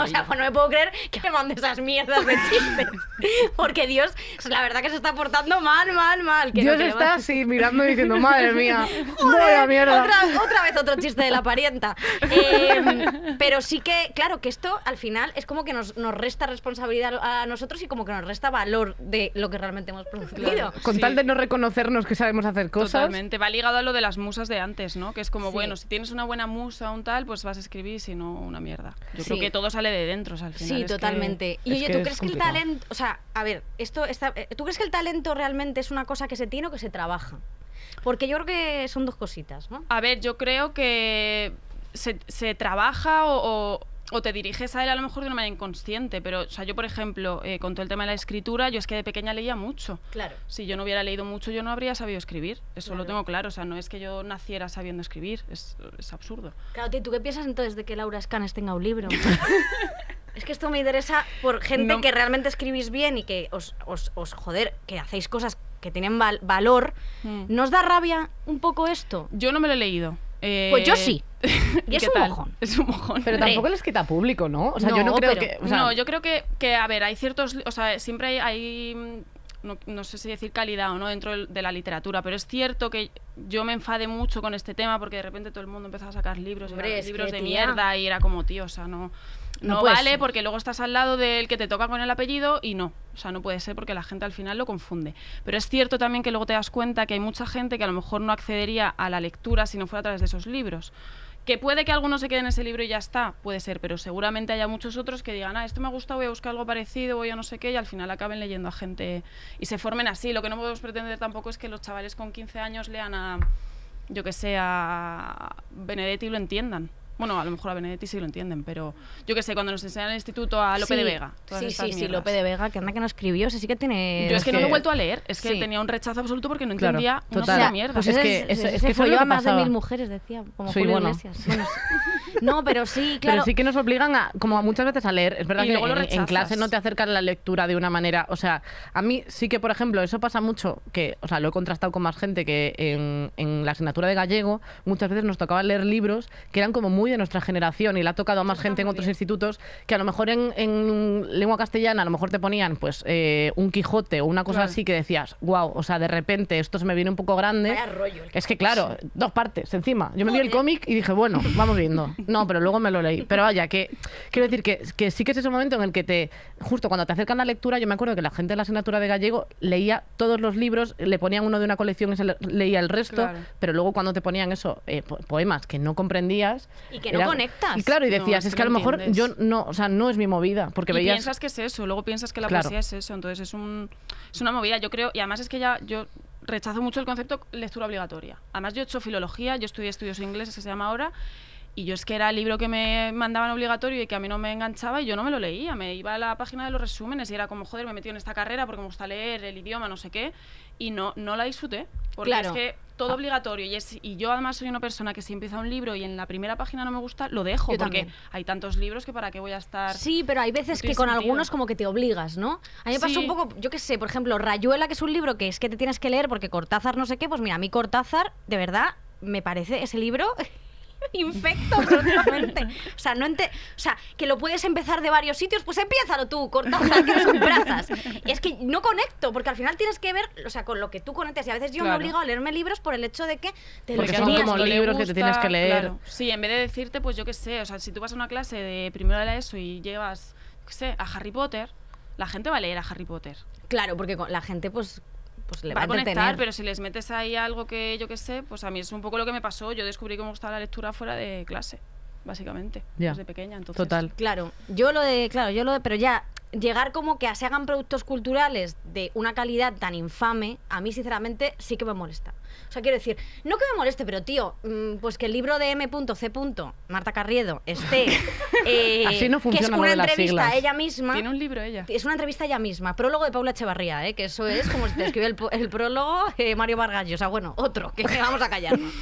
O sea, pues no me puedo creer que me mande esas mierdas de chistes. Porque Dios, la verdad que se está portando mal, mal, mal. que Dios está así mirando y diciendo, madre mía, Joder, mierda. Otra, otra vez otro chiste de la parienta. Eh, pero sí que, claro, que esto al final es como que nos, nos resta responsabilidad a nosotros y como que nos resta valor de lo que realmente hemos producido. Claro. Con Sí. tal de no reconocernos que sabemos hacer cosas. Totalmente. Va ligado a lo de las musas de antes, ¿no? Que es como, Sí. bueno, si tienes una buena musa o un tal, pues vas a escribir, si no, una mierda. Yo Sí. creo que todo sale de dentro, o sea, al final. Sí, es que- totalmente. Y oye, ¿tú es crees que el talento, o sea, a ver, esto está, eh, ¿tú crees que el talento realmente es una cosa que se tiene o que se trabaja? Porque yo creo que son dos cositas, ¿no? A ver, yo creo que se, se trabaja o, o- o te diriges a él a lo mejor de una manera inconsciente, pero, o sea, yo, por ejemplo, eh, con todo el tema de la escritura, yo es que de pequeña leía mucho. Claro. Si yo no hubiera leído mucho, yo no habría sabido escribir. Eso Claro. lo tengo claro. O sea, no es que yo naciera sabiendo escribir. Es, es absurdo. Claro, ¿tú qué piensas entonces de que Laura Scanes tenga un libro? es que esto me interesa por gente No. que realmente escribís bien y que os, os, os, joder, que hacéis cosas que tienen val- valor. Mm. ¿Nos da rabia un poco esto? Yo no me lo he leído. Eh, Pues yo sí. Y es ¿qué un tal? mojón. Es un mojón. Pero tampoco les quita público, ¿no? O sea, yo No, creo pero- que. o sea, no, yo creo que, que, a ver, hay ciertos, o sea, siempre hay, hay, no, no sé si decir calidad o no dentro de la literatura, pero es cierto que yo me enfadé mucho con este tema porque de repente todo el mundo empezaba a sacar libros, Hombre, libros de tía. mierda y era como, tío, o sea, no, No vale ser. porque luego estás al lado del que te toca con el apellido y no, o sea, no puede ser porque la gente al final lo confunde. Pero es cierto también que luego te das cuenta que hay mucha gente que a lo mejor no accedería a la lectura si no fuera a través de esos libros. Que puede que alguno se quede en ese libro y ya está, puede ser, pero seguramente haya muchos otros que digan, ah, esto me ha gustado, voy a buscar algo parecido, voy a no sé qué, y al final acaben leyendo a gente y se formen así. Lo que no podemos pretender tampoco es que los chavales con 15 años lean a, yo que sé, a Benedetti y lo entiendan. Bueno, a lo mejor a Benedetti sí lo entienden, pero yo qué sé, cuando nos enseñan en el instituto a Lope de Vega. todas Sí, estas sí, sí. Lope de Vega, que anda que no escribió, sí que tiene... Yo es que no lo he vuelto a leer, es que Sí. tenía un rechazo absoluto porque no Claro, entendía una total. mierda. Pues Es que- ese, es- es que eso es que a más de mil mujeres, decía, como Julio bueno. Iglesias. Bueno. No, pero sí, claro. Pero sí que nos obligan a, como muchas veces a leer. Es verdad Y que luego lo en, en clase no te acercan la lectura de una manera. O sea, a mí sí que, por ejemplo, eso pasa mucho, que, o sea, lo he contrastado con más gente, que en, en la asignatura de gallego muchas veces nos tocaba leer libros que eran como muy de nuestra generación y le ha tocado a más gente en otros institutos que a lo mejor en, en lengua castellana a lo mejor te ponían pues eh, un Quijote o una cosa Claro. así que decías, wow, o sea, de repente esto se me viene un poco grande. Vaya rollo el Es que claro, dos partes encima. Yo me vi el cómic y dije, bueno, vamos viendo. No, pero luego me lo leí. Pero vaya, que quiero decir que, que sí que es ese momento en el que te, justo cuando te acercan la lectura, yo me acuerdo que la gente de la asignatura de gallego leía todos los libros, le ponían uno de una colección y se le- leía el resto, Claro. pero luego cuando te ponían eso, eh, po- poemas que no comprendías. Y que no conectas. Y claro, y No, decías, es es que que a lo no mejor entiendes. yo no, o sea, no es mi movida, porque y veías... piensas que es eso, luego piensas que la Claro. poesía es eso, entonces es un es una movida, yo creo, y además es que ya yo rechazo mucho el concepto lectura obligatoria. Además yo he hecho filología, yo estudié estudios ingleses que se llama ahora y yo es que era el libro que me mandaban obligatorio y que a mí no me enganchaba y yo no me lo leía, me iba a la página de los resúmenes y era como, joder, me he metido en esta carrera porque me gusta leer el idioma, no sé qué, y no, no la disfruté. Porque Claro. es que todo obligatorio y, es, y yo además soy una persona que si empieza un libro y en la primera página no me gusta, lo dejo Yo porque también. hay tantos libros que para qué voy a estar... Sí, pero hay veces que con sentido. algunos como que te obligas, ¿no? A mí me pasó Sí. un poco, yo qué sé, por ejemplo, Rayuela, que es un libro que es que te tienes que leer porque Cortázar no sé qué, pues mira, a mí Cortázar, de verdad, me parece ese libro infecto absolutamente. O sea, no ente- o sea, que lo puedes empezar de varios sitios, pues empiézalo tú, Cortázar, que un brazas. Y es que no conecto, porque al final tienes que ver, o sea, con lo que tú conectes. Y a veces yo me obligo a leerme libros por el hecho de que te Porque los son como que- libros que te tienes que leer. claro. Sí, en vez de decirte, pues yo qué sé, o sea, si tú vas a una clase de primero de la ESO y llevas, qué sé, a Harry Potter, la gente va a leer a Harry Potter. Claro, porque con- la gente pues, pues le va, va a conectar, entretener. pero si les metes ahí algo que yo qué sé, pues a mí es un poco lo que me pasó. Yo descubrí que me gustaba la lectura fuera de clase, básicamente, Ya. desde pequeña. Entonces, Total. Claro, yo lo de, claro, yo lo de, pero ya llegar como que se hagan productos culturales de una calidad tan infame, a mí sinceramente sí que me molesta. O sea, quiero decir, no que me moleste, pero tío, mm, pues que el libro de M.C. Marta Carriedo esté, eh, Así no que es funciona lo una de las entrevista siglas. a ella misma. Tiene un libro ella. Es una entrevista a ella misma, prólogo de Paula Echevarría, ¿eh? que eso es como si te escribe el, prólogo eh, Mario Vargas, o sea, bueno, otro, que vamos a callarnos.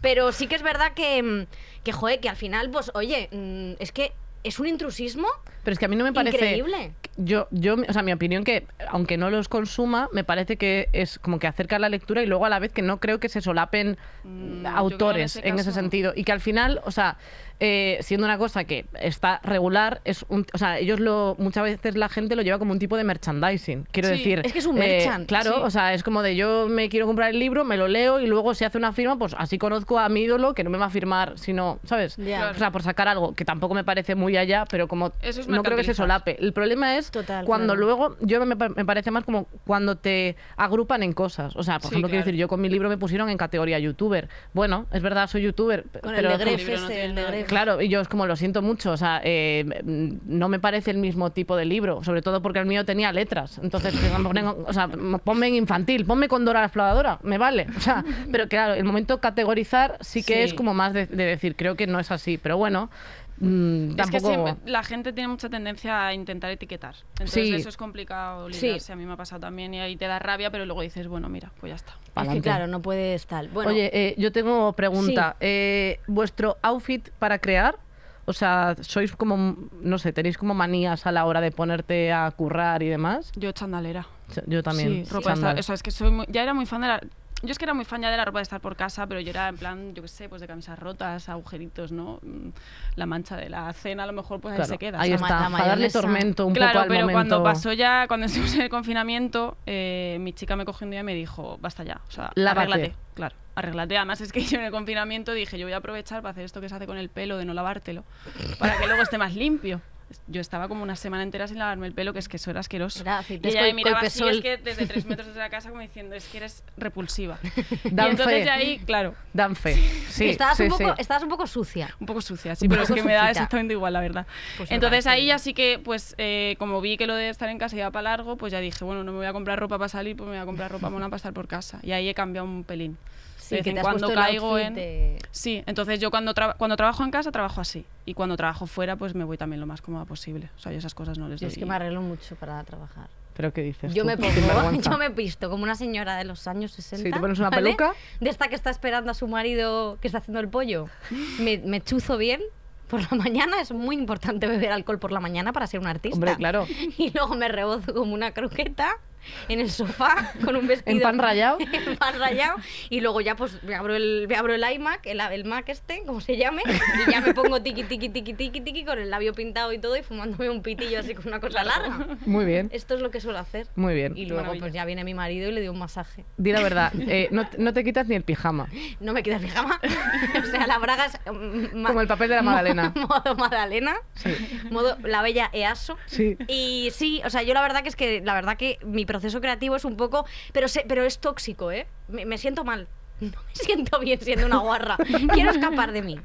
Pero sí que es verdad que, mm, que joder, que al final, pues, oye, mm, es que es un intrusismo Pero es que a mí no me parece. increíble. Yo, yo, o sea, mi opinión que, aunque no los consuma, me parece que es como que acerca la lectura y luego a la vez que no creo que se solapen Mm, autores en en ese sentido. Y que al final, o sea, eh, siendo una cosa que está regular, es un, o sea, ellos lo, muchas veces la gente lo lleva como un tipo de merchandising. Quiero Sí, decir. es que es un eh, merchant, claro, sí. o sea, es como de yo me quiero comprar el libro, me lo leo y luego si hace una firma, pues así conozco a mi ídolo que no me va a firmar, sino, ¿sabes? Claro. O sea, por sacar algo que tampoco me parece muy allá, pero como Eso es no creo que se mercantilizar. solape. El problema es Total, cuando claro. luego, yo me, pa- me parece más como cuando te agrupan en cosas. O sea, por Sí, ejemplo, quiero decir, yo con mi libro me pusieron en categoría youtuber. Bueno, es verdad, soy youtuber, Con pero el de no el de nada que Gref. Claro, y yo es como lo siento mucho, o sea, eh, mm, no me parece el mismo tipo de libro, sobre todo porque el mío tenía letras. Entonces, que ponen- o sea, ponme en infantil, ponme con Dora la exploradora, me vale. O sea, pero claro, el momento categorizar sí que Sí. es como más de, de decir, creo que no es así, pero bueno, mm, Es que siempre- la gente tiene mucha tendencia a intentar etiquetar. Entonces Sí. eso es complicado Sí. lidiarse. A mí me ha pasado también y ahí te da rabia, pero luego dices, bueno, mira, pues ya está. Es que claro, no puedes tal. Bueno, Oye, eh, yo tengo pregunta. Eh, ¿Vuestro outfit para crear? O sea, ¿sois como, no sé, tenéis como manías a la hora de ponerte a currar y demás? Yo chandalera. Yo también. Sí, ropa. O sea, es que soy muy- ya era muy fan de la. Yo es que era muy fan ya de la ropa de estar por casa, pero yo era en plan, yo qué sé, pues de camisas rotas, agujeritos, ¿no? Mm, La mancha de la cena a lo mejor pues ahí Claro, se queda. Ahí está, para darle tormento un claro, poco al pero momento. cuando pasó ya, cuando estuvimos en el confinamiento, eh, mi chica me cogió un día y me dijo, basta ya, o sea, Lávate. arréglate. Claro, arréglate. Además es que yo en el confinamiento dije, yo voy a aprovechar para hacer esto que se hace con el pelo, de no lavártelo, para que luego esté más limpio. Yo estaba como una semana entera sin lavarme el pelo, que es que eso era asqueroso. Era y ella me miraba así, es que desde tres metros desde la casa como diciendo, es que eres repulsiva. y Dan entonces fe. ya ahí, claro, Dan fe. Sí, estabas, sí, un poco, sí. estabas un poco sucia. un poco sucia, sí, Un pero es que me da exactamente igual, la verdad. Pues Entonces ahí ya sí que, pues, eh, como vi que lo de estar en casa iba para largo, pues ya dije, bueno, no me voy a comprar ropa para salir, pues me voy a comprar ropa mona para estar por casa. Y ahí he cambiado un pelín. Sí, de vez en cuando caigo en... de- Sí, entonces yo cuando, traba- cuando trabajo en casa trabajo así. Y cuando trabajo fuera, pues me voy también lo más cómoda posible. O sea, yo esas cosas no les Yo doy. es que me arreglo mucho para trabajar. ¿Pero qué dices Yo tú? me pongo, yo me pisto como una señora de los años 60. Sí, te pones una ¿vale? peluca. De esta que está esperando a su marido que está haciendo el pollo. Me, me chuzo bien por la mañana. Es muy importante beber alcohol por la mañana para ser un artista. Hombre, claro. Y luego me rebozo como una croqueta en el sofá con un vestido. ¿En pan rallado? en pan rallado. Y luego ya pues me abro el, me abro el iMac, el, el Mac este, como se llame, y ya me pongo tiki tiki tiki tiki tiki con el labio pintado y todo y fumándome un pitillo así con una cosa larga. Muy bien, Esto es lo que suelo hacer. muy bien. Y luego maravilla. pues ya viene mi marido y le doy un masaje. Di la verdad, eh, no, no te quitas ni el pijama. No me queda el pijama. o sea, la braga es... mm, ma- Como el papel de la Magdalena. Modo Magdalena. Modo la bella EASO. Sí. Y sí, o sea, yo la verdad que es que la verdad que mi proceso creativo es un poco, pero sé, pero es tóxico, ¿eh? Me, me siento mal. No me siento bien siendo una guarra. Quiero escapar de mí.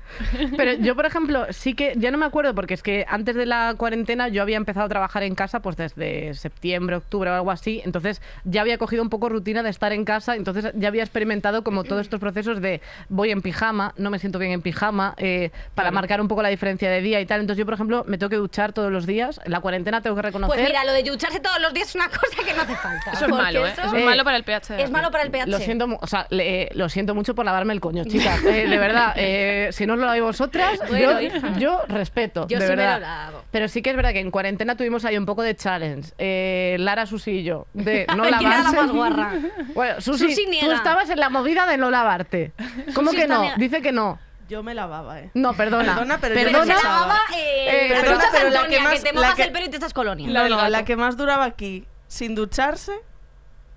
Pero yo, por ejemplo, sí que, ya no me acuerdo, porque es que antes de la cuarentena yo había empezado a trabajar en casa pues desde septiembre, octubre o algo así, entonces ya había cogido un poco rutina de estar en casa, entonces ya había experimentado como todos estos procesos de voy en pijama, no me siento bien en pijama, eh, para marcar un poco la diferencia de día y tal. Entonces yo, por ejemplo, me tengo que duchar todos los días, en la cuarentena tengo que reconocer... Pues mira, lo de ducharse todos los días es una cosa que no hace falta. Eso es malo, ¿eh? eso Eh, es malo para el pH. es malo para el pH. Lo siento, o sea, le- lo siento mucho por lavarme el coño, chicas. Eh, de verdad, eh, si no os lo laváis vosotras, Bueno, yo, yo respeto, Yo de sí me verdad. lo lavo. Pero sí que es verdad que en cuarentena tuvimos ahí un poco de challenge. Eh, Lara Susillo, de no ¿Quién era la lavarse. más guarra? Bueno, Susi, Susi tú estabas en la movida de no lavarte. ¿Cómo Susi que no? Dice que no. Yo me lavaba, ¿eh? No, perdona. Perdona, pero yo Pero se echaba. lavaba eh, Eh, perdona, pero Antonia, que que, más- te mojas que- el pelo y te estás colonia. No, no, la que más duraba aquí sin ducharse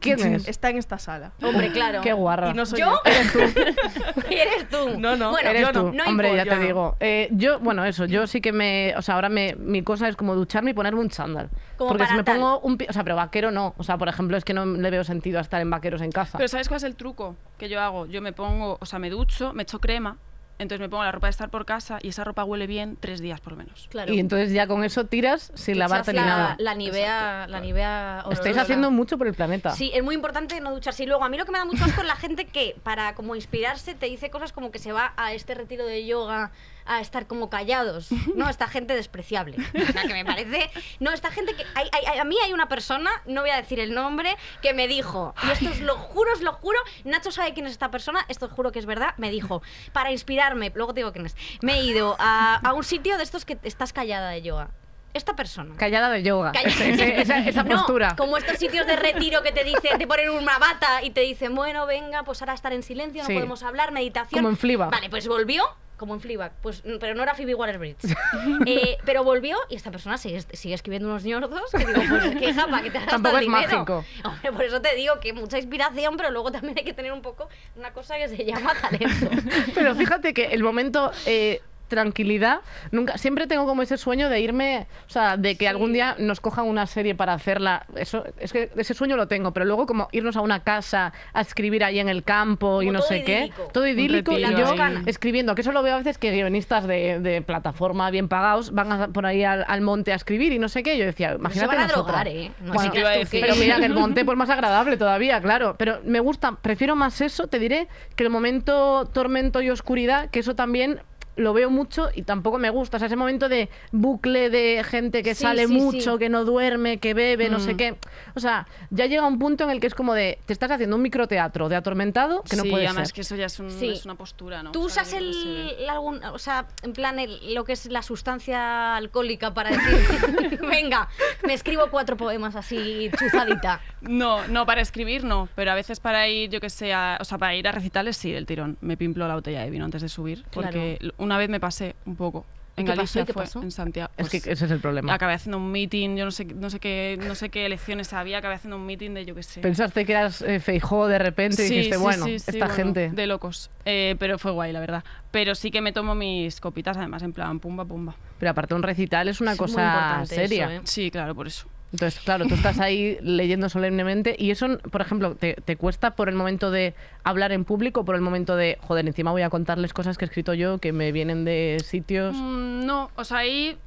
¿Quién es? está en esta sala. Hombre, claro. Qué guarra. Y no soy ¿Yo? yo. Eres tú. Eres tú. No, no, Bueno, Eres yo tú. no Hombre, ya te digo. Eh, yo, bueno, eso, yo sí que me. O sea, ahora me, mi cosa es como ducharme y ponerme un chándal. Como Porque si me tal. pongo un. pi- O sea, pero vaquero no. O sea, por ejemplo, es que no le veo sentido a estar en vaqueros en casa. Pero ¿sabes cuál es el truco que yo hago? Yo me pongo, o sea, me ducho, me echo crema, entonces me pongo la ropa de estar por casa y esa ropa huele bien tres días por lo menos. Claro. Y entonces ya con eso tiras sin Te lavarte ni la, nada. La nivea, la nivea Estáis haciendo mucho por el planeta. Sí, es muy importante no ducharse. Y luego, a mí lo que me da mucho asco es la gente que, para como inspirarse, te dice cosas como que se va a este retiro de yoga a estar como callados. No, esta gente despreciable. O sea, que me parece... No, esta gente que... hay- hay- a mí hay una persona, no voy a decir el nombre, que me dijo, y esto os lo juro, os lo juro, Nacho sabe quién es esta persona, esto os juro que es verdad, me dijo, para inspirarme, luego te digo quién es, me he ido a, a un sitio de estos que estás callada de yoga. Esta persona. Callada de yoga. Ese- esa, esa No, postura. como estos sitios de retiro que te dicen, te ponen una bata y te dicen, bueno, venga, pues ahora estar en silencio, no Sí. podemos hablar, meditación. Como en Fleabag. Vale, pues volvió, como en Fleabag, pues, mm, pero no era Phoebe Waller-Bridge. Eh, pero volvió y esta persona sigue, sigue escribiendo unos ñordos que digo, pues qué japa, que te has Tampoco es dinero. mágico. Hombre, por eso te digo que mucha inspiración, pero luego también hay que tener un poco una cosa que se llama talento. Pero fíjate que el momento eh, tranquilidad, nunca, siempre tengo como ese sueño de irme, o sea, de que Sí. algún día nos cojan una serie para hacerla. Eso, es que ese sueño lo tengo, pero luego como irnos a una casa a escribir ahí en el campo y Como no sé idílico. qué, todo idílico y yo ahí. escribiendo, que eso lo veo a veces que guionistas de, de plataforma bien pagados van a- por ahí al, al monte a escribir y no sé qué, yo decía, se imagínate van a drogar, ¿eh? No Bueno, sé qué tú pero mira, que el monte pues más agradable todavía, claro. Pero me gusta, prefiero más eso, te diré, que el momento tormento y oscuridad, que eso también lo veo mucho y tampoco me gusta. O sea, ese momento de bucle de gente que Sí, sale sí, mucho, sí. que no duerme, que bebe, no sé Mm. qué. O sea, ya llega un punto en el que es como de, te estás haciendo un microteatro de atormentado que no sí, puede además ser. que eso ya es, un- Sí. es una postura, ¿no? ¿Tú O sea, usas el, algún, o sea, en plan el- lo que es la sustancia alcohólica para decir, venga, me escribo cuatro poemas así chuzadita? No, no, para escribir no, pero a veces para ir, yo que sé, a- o sea, para ir a recitales sí, del tirón. Me pimplo la botella de vino antes de subir, porque una vez me pasé un poco. En ¿Qué pasó? Galicia ¿Y qué fue, pasó? en Santiago. Es que pues, ese es el problema. Acabé haciendo un meeting, yo no sé, no sé qué, no sé qué elecciones había, acabé haciendo un meeting de yo que sé. Pensaste que eras eh, Feijó de repente y dijiste, sí, bueno, sí, sí, esta bueno, gente. de locos. Eh, pero fue guay, la verdad. Pero sí que me tomo mis copitas, además, en plan pumba, pumba. Pero aparte un recital es una cosa importante seria. eso, ¿eh? Sí, claro, por eso. Entonces, claro, tú estás ahí leyendo solemnemente y eso, por ejemplo, te, cuesta por el momento de hablar en público, por el momento de, joder, encima voy a contarles cosas que he escrito yo que me vienen de sitios. Mm, no, o sea, ahí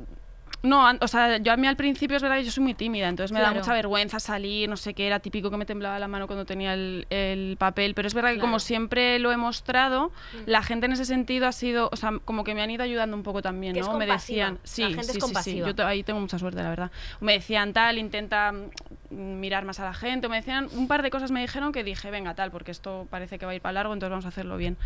No, o sea, yo a mí al principio es verdad que yo soy muy tímida, entonces me da mucha vergüenza salir, no sé qué, era típico que me temblaba la mano cuando tenía el, el papel, pero es verdad que Claro. Mm. como siempre lo he mostrado, la gente en ese sentido ha sido, o sea, como que me han ido ayudando un poco también, Que ¿no? es me decían, la sí, es sí, sí, sí, yo ahí tengo mucha suerte, la verdad. Me decían tal, intenta mm, mirar más a la gente, me decían un par de cosas me dijeron que dije, venga, tal, porque esto parece que va a ir para largo, entonces vamos a hacerlo bien.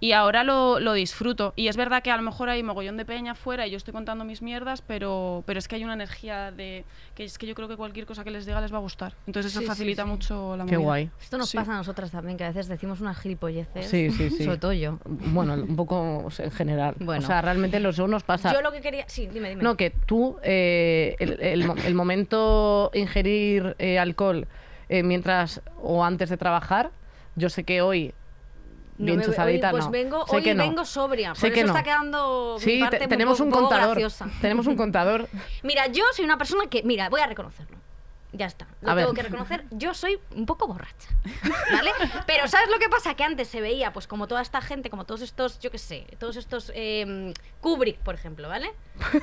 Y ahora lo, lo disfruto. Y es verdad que a lo mejor hay mogollón de peña afuera y yo estoy contando mis mierdas, pero, pero es que hay una energía de que es que yo creo que cualquier cosa que les diga les va a gustar. Entonces eso Sí, sí, facilita sí. mucho la Qué movida. guay. Esto nos Sí. pasa a nosotras también, que a veces decimos unas gilipolleces. Sí, sí, sí. Sobre todo yo. Bueno, un poco o sea, en general. Bueno. O sea, realmente los shows nos pasa. Yo lo que quería... Sí, dime, dime. No, que tú, eh, el, el el momento ingerir eh, alcohol eh, mientras o antes de trabajar, yo sé que hoy, bien chuzadita, pues no. vengo, Sé hoy que no. vengo sobria. Sé por que eso no. está quedando mi Sí, parte tenemos poco- un contador. Tenemos un contador. Mira, yo soy una persona que... Mira, voy a reconocerlo. Ya está. Lo A ver. tengo que reconocer. Yo soy un poco borracha. ¿Vale? Pero ¿sabes lo que pasa? Que antes se veía, pues como toda esta gente, como todos estos, yo qué sé, todos estos... eh, Kubrick, por ejemplo, ¿vale?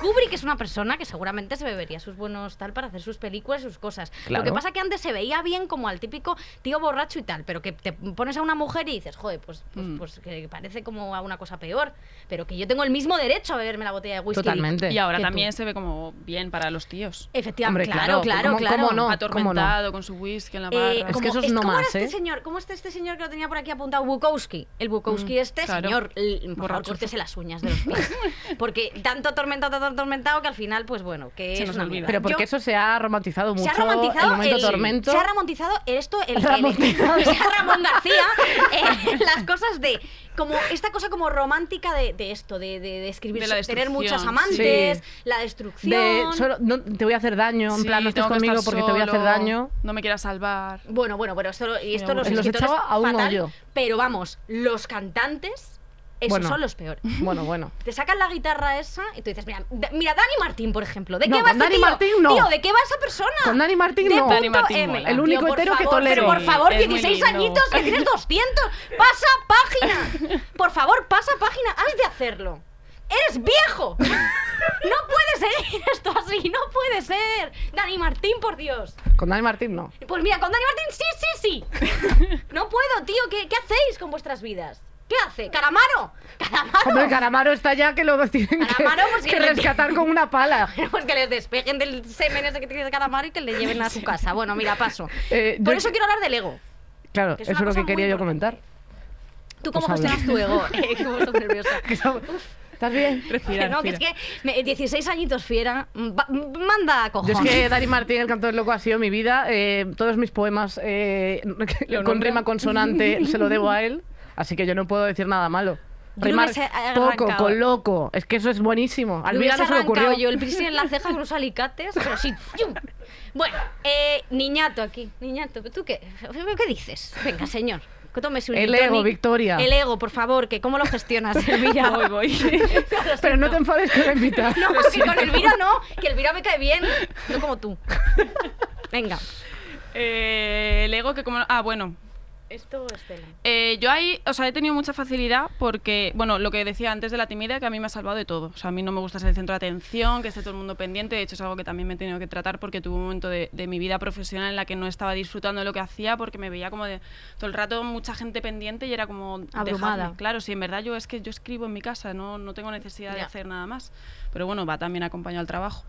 Kubrick es una persona que seguramente se bebería sus buenos tal para hacer sus películas y sus cosas. Lo que pasa que antes se veía bien como al típico tío borracho y tal, pero que te pones a una mujer y dices, joder, pues, pues, Mm. pues que parece como a una cosa peor, pero que yo tengo el mismo derecho a beberme la botella de whisky. Totalmente. Y ahora tú. también se ve como bien para los tíos. Efectivamente, Hombre, claro, claro, claro, ¿cómo- claro. cómo no? Atormentado con su whisky en la barra. Eh, Es como- que eso es no ¿cómo era más, este ¿eh? señor? ¿Cómo está este señor que lo tenía por aquí apuntado? Bukowski. El Bukowski este claro. señor. Por favor, Borracho. córtese las uñas de los pies. Porque tanto atormentado, tanto atormentado que al final, pues bueno, que Se es nos una olvida. Pero porque Yo- eso se ha romantizado mucho. se ha romantizado el momento el- tormento. Se ha romantizado esto, el, el- Ramantizado. se ha Ramón García, eh, las cosas de como esta cosa como romántica de, de esto, de, de, de escribir, De la tener muchas amantes, sí. la destrucción. de solo, no, te voy a hacer daño, en Sí, plan, no estés conmigo porque te voy a hacer solo, daño. No me quieras salvar. Bueno, bueno, pero esto, y esto los, Los escritores echaba a un fatal, hoyo. Pero vamos, los cantantes, esos Bueno. son los peores. Bueno, bueno. Te sacan la guitarra esa y tú dices, mira, mira Dani Martín, por ejemplo. ¿De No, qué va con este Dani tío? Martín no. Tío, ¿de qué va esa persona? Con Dani Martín de no. Dani Martín M. El Tío, único hetero que tolero. Pero por favor, es muy 16 lindo. añitos, que tienes 200. ¡Pasa página! Por favor, pasa página. Has de hacerlo. ¡Eres viejo! No puede seguir esto así, no puede ser. Dani Martín, por Dios. Con Dani Martín no. Pues mira, con Dani Martín sí, sí, sí. No puedo, tío. ¿Qué, qué hacéis con vuestras vidas? ¿Qué hace? ¡Calamaro! ¡Calamaro! Hombre, Calamaro está ya que lo tienen que, pues, que que rescatar con una pala. Pues que les despejen del semen ese que tiene Calamaro y que le lleven a su casa. Bueno, mira, paso. Eh, Por yo- eso quiero hablar del ego. Claro, que es eso es lo que quería yo comentar. ¿Tú cómo Pues gestionas tu ego? Eh, ¿Cómo estás nerviosa? ¿Estás bien? Respira, no, que es respira. que me- 16 añitos fiera, manda a Yo cojones. es que Dani Martín, el cantor loco, ha sido mi vida. Eh, todos mis poemas eh, ¿Lo con nombra? rima consonante se lo debo a él. Así que yo no puedo decir nada malo. Rimar poco con loco. Es que eso es buenísimo. Al no se le ocurrió. yo el piercing en la ceja con unos alicates, pero sí. ¡yum! Bueno, eh, niñato aquí. Niñato, ¿tú qué? ¿Qué dices? Venga, señor. Tómese un El ego, tonic. Victoria. El ego, por favor, que ¿cómo lo gestionas, Elvira? Voy, voy. Pero no te enfades con la invitada. No, que con Elvira no, que Elvira me cae bien, no como tú. Venga. Eh, el ego que como... Ah, bueno. Esto es tela. Eh, yo ahí, o sea, he tenido mucha facilidad porque, bueno, lo que decía antes de la timidez, que a mí me ha salvado de todo. O sea, a mí no me gusta ser el centro de atención, que esté todo el mundo pendiente. De hecho, es algo que también me he tenido que tratar porque tuve un momento de, de mi vida profesional en la que no estaba disfrutando de lo que hacía porque me veía como de todo el rato mucha gente pendiente y era como Abrumada. dejarme. Claro, sí, en verdad yo es que yo escribo en mi casa, no, no tengo necesidad de hacer nada más. Pero bueno, va también acompañado al trabajo.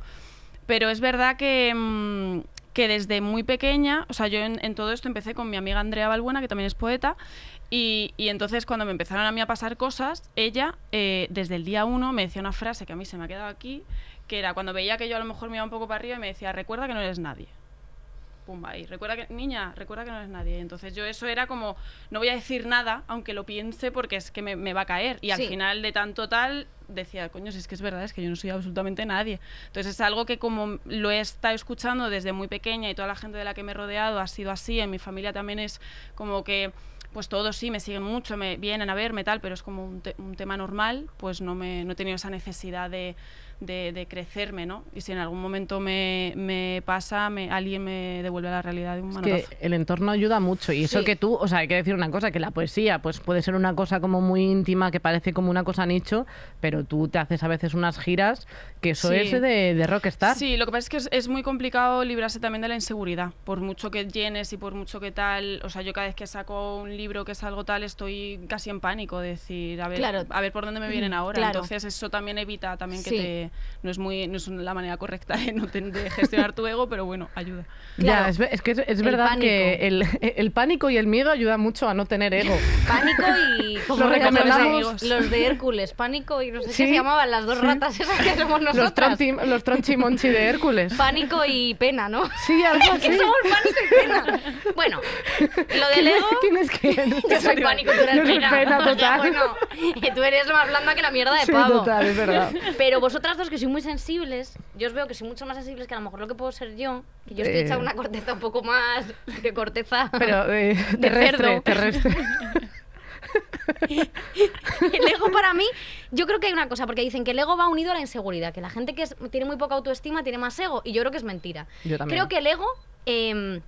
Pero es verdad que, mm, que desde muy pequeña, o sea, yo en, todo esto empecé con mi amiga Andrea Balbuena, que también es poeta, y, y entonces cuando me empezaron a mí a pasar cosas, ella eh, desde el día uno me decía una frase que a mí se me ha quedado aquí, que era cuando veía que yo a lo mejor me iba un poco para arriba y me decía, recuerda que no eres nadie. Pumba, y recuerda que, niña, recuerda que no eres nadie. Entonces yo eso era como, no voy a decir nada, aunque lo piense, porque es que me, me va a caer. Y al Sí. final de tanto tal, decía, coño, si es que es verdad, es que yo no soy absolutamente nadie. Entonces es algo que como lo he estado escuchando desde muy pequeña y toda la gente de la que me he rodeado ha sido así, en mi familia también es como que pues todos sí me siguen mucho, me vienen a verme tal, pero es como un, te- un tema normal, pues no, me, no he tenido esa necesidad de, de, de crecerme, ¿no? Y si en algún momento me, me pasa, me, alguien me devuelve a la realidad de un Es manotazo. que el entorno ayuda mucho y eso Sí. que tú, o sea, hay que decir una cosa, que la poesía pues puede ser una cosa como muy íntima, que parece como una cosa nicho, pero tú te haces a veces unas giras que eso Sí. es de, de rockstar. Sí, lo que pasa es que es, es muy complicado librarse también de la inseguridad. Por mucho que llenes y por mucho que tal. O sea, yo cada vez que saco un libro que es algo tal, estoy casi en pánico de decir, a ver, Claro. a ver por dónde me vienen ahora. claro. Entonces, eso también evita también que Sí. No es, muy, no es la manera correcta de, no te- de gestionar tu ego, pero bueno, ayuda. Claro. Ya, es, es que es, es verdad pánico. que el, el pánico y el miedo ayudan mucho a no tener ego. Pánico y como Lo recomendamos. de, los de Hércules, pánico y no sé Sí, qué se llamaban las dos sí. ratas esas que somos Los, nosotras. tronchi, los tronchimonchi de Hércules. Pánico y pena, ¿no? Sí, algo así. que somos pánico y pena. Bueno, lo del ego. ¿Quién es quién? Yo soy pánico, tú eres Yo soy pena. pena, O sea, total. bueno, y tú eres más blanda que la mierda de Sí, pavo. total, es verdad. Pero vosotras dos que sois muy sensibles, yo os veo que sois mucho más sensibles que a lo mejor lo que puedo ser yo, que yo estoy Eh. hecha una corteza un poco más de corteza. Pero eh, De cerdo. terrestre. el ego para mí, yo creo que hay una cosa, porque dicen que el ego va unido a la inseguridad, que la gente que es- tiene muy poca autoestima tiene más ego, y yo creo que es mentira. Yo también. Creo que el ego... em,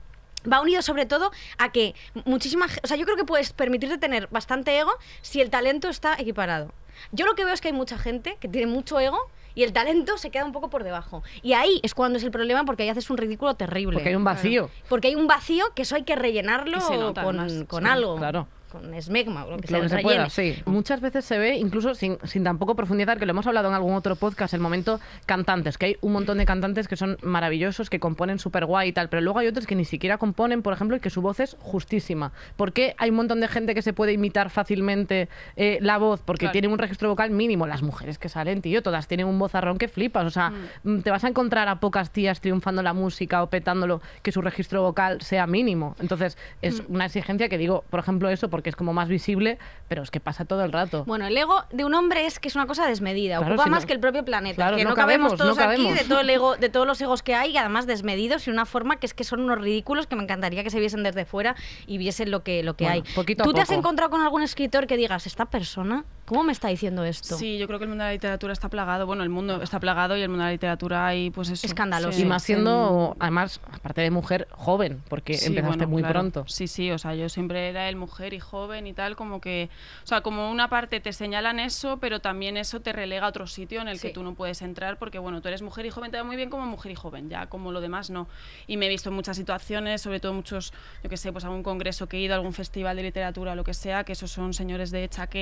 Va unido sobre todo a que muchísima O sea, yo creo que puedes permitirte tener bastante ego si el talento está equiparado. Yo lo que veo es que hay mucha gente que tiene mucho ego y el talento se queda un poco por debajo. Y ahí es cuando es el problema porque ahí haces un ridículo terrible. Porque hay un vacío. Porque hay un vacío que eso hay que rellenarlo nota, con, además. con Sí, algo. claro. Con esmegma, o lo que Lo se que se rellene. pueda, sí. Muchas veces se ve, incluso sin, sin tampoco profundizar, que lo hemos hablado en algún otro podcast, el momento cantantes, que hay un montón de cantantes que son maravillosos, que componen súper guay y tal, pero luego hay otros que ni siquiera componen, por ejemplo, y que su voz es justísima. ¿Por qué hay un montón de gente que se puede imitar fácilmente eh, la voz? Porque Claro. tienen un registro vocal mínimo. Las mujeres que salen, tío, todas tienen un vozarrón que flipas. O sea, mm, te vas a encontrar a pocas tías triunfando la música o petándolo que su registro vocal sea mínimo. Entonces, es una exigencia que digo, por ejemplo, eso, porque es como más visible, pero es que pasa todo el rato. Bueno, el ego de un hombre es que es una cosa desmedida, Claro, ocupa si no- más que el propio planeta. Claro, que no no, cabemos, cabemos, todos no aquí cabemos. de todo el ego, de todos los egos que hay, y además desmedidos y una forma que es que son unos ridículos que me encantaría que se viesen desde fuera y viesen lo que, lo que Bueno, hay. poquito a ¿Tú te has encontrado con algún escritor que digas, esta persona, ¿cómo me está diciendo esto? Sí, yo creo que el mundo de la literatura está plagado. Bueno, el mundo está plagado y el mundo de la literatura hay, pues eso. Escandaloso. se- y más siendo, además, aparte de mujer, joven, porque Sí, empezaste bueno, muy claro. pronto. Sí, sí, o sea, yo siempre era el mujer y joven y tal, como que, o sea, como una parte te señalan eso, pero también eso te relega a otro sitio en el que Sí. tú no puedes entrar porque, bueno, tú eres mujer y joven, te va muy bien como mujer y joven, ya como lo demás no. Y me he visto en muchas situaciones, sobre todo muchos, yo qué sé, pues algún congreso que he ido, algún festival de literatura, lo que sea, que esos son señores de chaque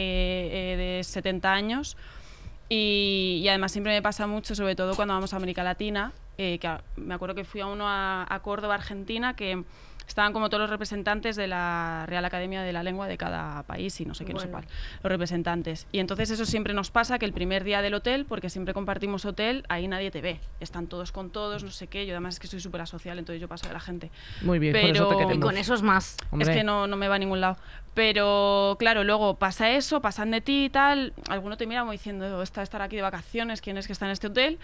eh, de 70 años. Y, y además siempre me pasa mucho, sobre todo cuando vamos a América Latina, eh, que a- me acuerdo que fui a uno a, a Córdoba, Argentina, que estaban como todos los representantes de la Real Academia de la Lengua de cada país y no sé qué, no sé Bueno. cuál, los representantes. Y entonces eso siempre nos pasa, que el primer día del hotel, porque siempre compartimos hotel, ahí nadie te ve. Están todos con todos, no sé qué, yo además es que soy súper asocial, entonces yo paso de la gente. Muy bien, por eso te Pero- Y con eso es más. Hombre. Es que no, no me va a ningún lado. Pero claro, luego pasa eso, pasan de ti y tal. Alguno te mira como diciendo, está estar aquí de vacaciones, quién es que está en este hotel.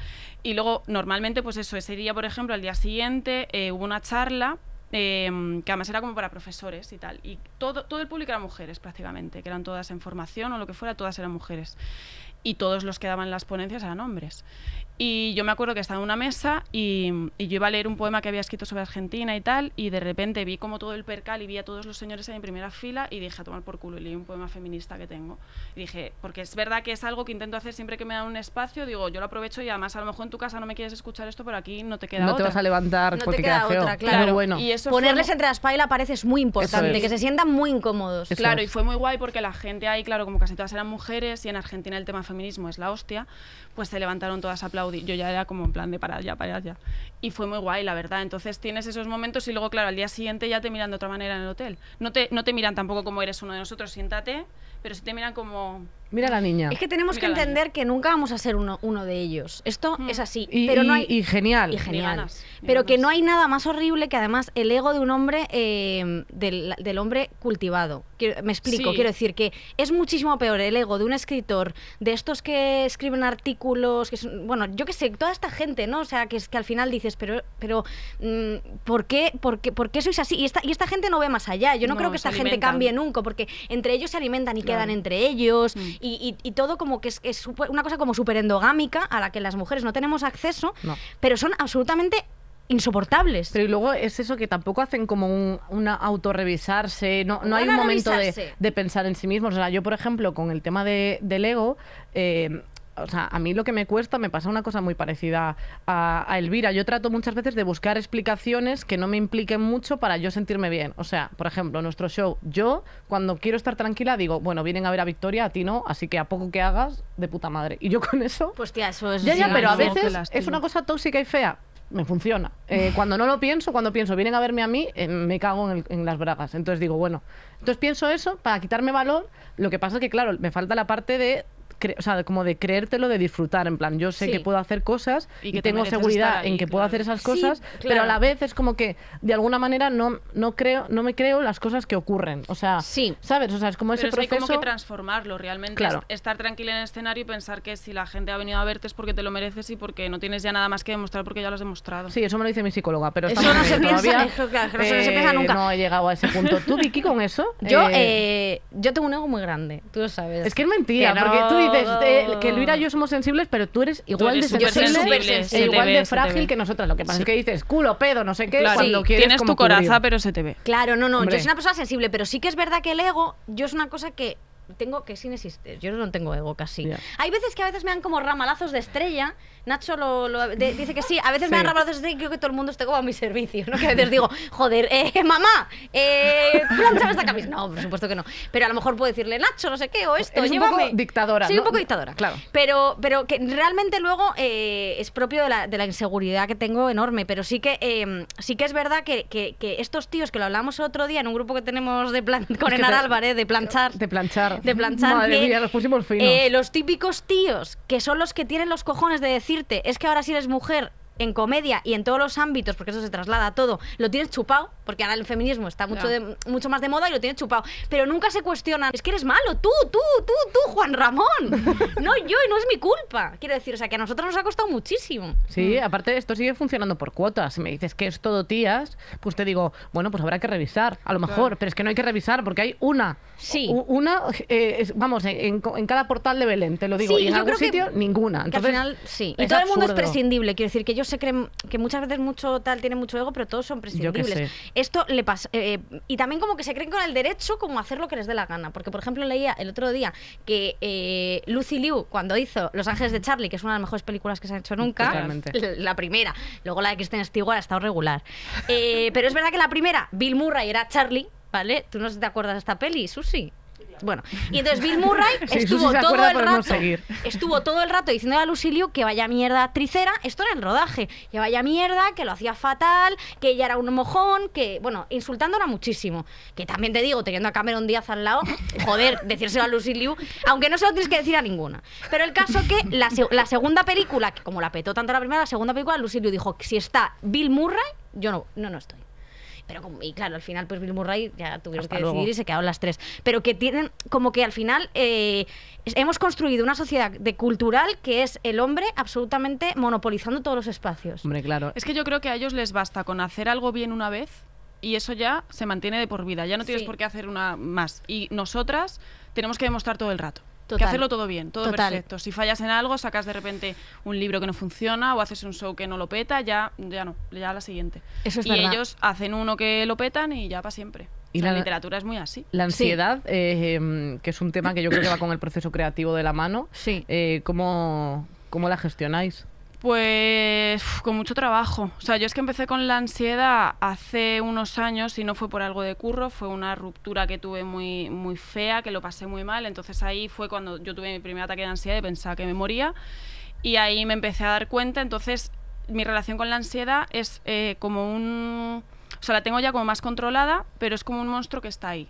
Y luego, normalmente, pues eso, ese día, por ejemplo, al día siguiente, eh, hubo una charla. Eh, que además era como para profesores y tal. Y todo, todo el público eran mujeres prácticamente, que eran todas en formación o lo que fuera, todas eran mujeres. Y todos los que daban las ponencias eran hombres. Y yo me acuerdo que estaba en una mesa y, y yo iba a leer un poema que había escrito sobre Argentina y tal, y de repente vi como todo el percal y vi a todos los señores ahí en primera fila y dije a tomar por culo y leí un poema feminista que tengo. Y dije, porque es verdad que es algo que intento hacer siempre que me dan un espacio, digo, yo lo aprovecho y además a lo mejor en tu casa no me quieres escuchar esto, pero aquí no te queda no otra. te vas a levantar No te porque queda queda feo. otra, claro. Pero bueno, Y eso Ponerles entre la espada y la pared es muy importante, es. que se sientan muy incómodos. Eso Claro, es. y fue muy guay porque la gente ahí, claro, como casi todas eran mujeres y en Argentina el tema feminismo es la hostia, pues se levantaron todas a Yo ya era como en plan de para allá, para allá. Y fue muy guay, la verdad. Entonces tienes esos momentos y luego, claro, al día siguiente ya te miran de otra manera en el hotel. No te, no te miran tampoco como eres uno de nosotros, siéntate, pero sí te miran como... mira la niña. Es que tenemos que Mira entender que nunca vamos a ser uno, uno de ellos. Esto Mm. es así. y, pero no hay... y genial. y genial. ganas, ni pero que no hay nada más horrible que además el ego de un hombre, eh, del, del hombre cultivado. Quiero- me explico, Sí. quiero decir que es muchísimo peor el ego de un escritor, de estos que escriben artículos, que son- bueno, yo qué sé, toda esta gente, ¿no? O sea, que, es, que al final dices, pero, pero mm, ¿por, qué, por, qué, por qué sois así? Y esta, y esta gente no ve más allá. Yo no, No, creo que esta gente cambie nunca, porque entre ellos se alimentan y que quedan entre ellos Mm. y, y- y todo como que es, es una cosa como súper endogámica a la que las mujeres no tenemos acceso, No. pero son absolutamente insoportables. Pero y luego es eso que tampoco hacen como un una autorrevisarse, no, no hay un momento de, de pensar en sí mismos. O sea, yo, por ejemplo, con el tema de, del ego, eh, o sea, a mí lo que me cuesta, me pasa una cosa muy parecida a, a Elvira. Yo trato muchas veces de buscar explicaciones que no me impliquen mucho para yo sentirme bien. O sea, por ejemplo, nuestro show, yo cuando quiero estar tranquila digo, bueno, vienen a ver a Victoria, a ti no, así que a poco que hagas, de puta madre. Y yo con eso... Pues tía, eso es... Ya, ya, pero a veces es una cosa tóxica y fea. Me funciona. Eh, cuando no lo pienso, cuando pienso, vienen a verme a mí, eh, me cago en, el- en las bragas. Entonces digo, bueno, entonces pienso eso para quitarme valor. Lo que pasa es que, claro, me falta la parte de, o sea, de como de creértelo, de disfrutar. En plan, yo sé Sí. que puedo hacer cosas Y que te tengo seguridad ahí, en que puedo hacer esas Sí, cosas, pero a la vez es como que, de alguna manera, no, no, creo, no me creo las cosas que ocurren. O sea, Sí. ¿sabes? O sea, es como ese Pero hay proceso... como que transformarlo realmente. Claro. es- Estar tranquila en el escenario y pensar que si la gente ha venido a verte es porque te lo mereces y porque no tienes ya nada más que demostrar porque ya lo has demostrado. Sí, eso me lo dice mi psicóloga, pero Eso estamos no se ello piensa, todavía. eso, claro, que no se- se piensa nunca. No he llegado a ese punto. ¿Tú, Vicky, con eso? Yo, Eh, eh, yo tengo un ego muy grande, tú lo sabes. Es que es mentira, Que porque tú dices eh, que Elvira y yo somos sensibles, pero tú eres igual eres de sensible sensible, e igual ve, de frágil que nosotras. Lo que pasa es que dices culo, pedo, no sé qué, Claro. cuando Sí, quieres Tienes como tu coraza, cubrir. pero se te ve. Claro, no, no, Hombre. yo soy una persona sensible, pero sí que es verdad que el ego, yo es una cosa que tengo que sin existir. Yo no tengo ego casi. Ya. Hay veces que a veces me dan como ramalazos de estrella. Nacho lo, lo- de- dice que sí. A veces me Sí. dan ramalazos de estrella y creo que todo el mundo esté como a mi servicio. ¿no? Que a veces digo, joder, eh, mamá, eh, planchame esta camisa. No, por supuesto que no. Pero a lo mejor puedo decirle, Nacho, no sé qué, o esto, Eres un llévame. poco dictadora, Soy ¿no? un poco dictadora. Claro. Pero, pero que realmente luego eh, es propio de la, de la inseguridad que tengo enorme. Pero sí que eh, sí que es verdad que, que- que estos tíos que lo hablamos el otro día en un grupo que tenemos de plan, con Enar Álvarez de planchar. De planchar. De planchar. Madre que, mía, nos pusimos finos. eh, los típicos tíos que son los que tienen los cojones de decirte es que ahora si eres mujer en comedia y en todos los ámbitos, porque eso se traslada a todo, lo tienes chupado, porque ahora el feminismo está mucho, de- mucho más de moda y lo tienes chupado. Pero nunca se cuestionan, es que eres malo, tú, tú, tú, tú, Juan Ramón. No yo, y no es mi culpa. Quiero decir, o sea, que a nosotros nos ha costado muchísimo. Sí, aparte esto sigue funcionando por cuotas. Si me dices que es todo tías, pues te digo, bueno, pues habrá que revisar, a lo mejor, pero es que no hay que revisar porque hay una. Sí. Una, eh, es- vamos, en, cada portal de Belén, te lo digo, Sí, y en yo algún que- sitio ninguna. Que al Entonces, final, sí. Y todo el mundo es prescindible. Quiero decir que ellos se creen que muchas veces mucho tal tiene mucho ego, pero todos son prescindibles. Esto le pasa. eh, y también como que se creen con el derecho como a hacer lo que les dé la gana. Porque, por ejemplo, leía el otro día que eh, Lucy Liu, cuando hizo Los Ángeles de Charlie, que es una de las mejores películas que se han hecho nunca, Totalmente. la primera. Luego la de Kristen Stewart ha estado regular. Eh, pero es verdad que la primera, Bill Murray era Charlie, ¿vale? ¿Tú no te acuerdas de esta peli, Susi? Bueno, y entonces Bill Murray Sí, estuvo todo acuerda, el rato seguir. estuvo todo el rato diciendo a Lucilio que vaya mierda tricera, esto en el rodaje, que vaya mierda, que lo hacía fatal, que ella era un mojón, que, bueno, insultándola muchísimo. Que también te digo, teniendo a Cameron Díaz al lado, joder, decírselo a Lucy Liu, aunque no se lo tienes que decir a ninguna. Pero el caso que la, la segunda película, que como la petó tanto la primera, la segunda película, Lucy Liu dijo que si está Bill Murray, yo no, no, no estoy. Pero como- y claro, al final pues Bill Murray ya tuvieron Hasta que luego. decidir y se quedaron las tres. Pero que tienen como que al final eh, hemos construido una sociedad de cultural que es el hombre absolutamente monopolizando todos los espacios. Hombre, claro. Es que yo creo que a ellos les basta con hacer algo bien una vez y eso ya se mantiene de por vida. Ya no tienes Sí. por qué hacer una más. Y nosotras tenemos que demostrar todo el rato. Que hacerlo todo bien, todo Total. perfecto. Si fallas en algo, sacas de repente un libro que no funciona o haces un show que no lo peta, ya, ya no, ya a la siguiente. Eso es y verdad. ellos hacen uno que lo petan y ya para siempre. Y la- literatura es muy así. La ansiedad, eh, em, que es un tema que yo creo que va con el proceso creativo de la mano, Sí. eh, ¿cómo, ¿cómo la gestionáis? Pues con mucho trabajo. O sea, yo es que empecé con la ansiedad hace unos años y no fue por algo de curro, fue una ruptura que tuve muy, muy fea, que lo pasé muy mal. Entonces ahí fue cuando yo tuve mi primer ataque de ansiedad y pensaba que me moría. Y ahí me empecé a dar cuenta. Entonces mi relación con la ansiedad es eh, como un... O sea, la tengo ya como más controlada, pero es como un monstruo que está ahí,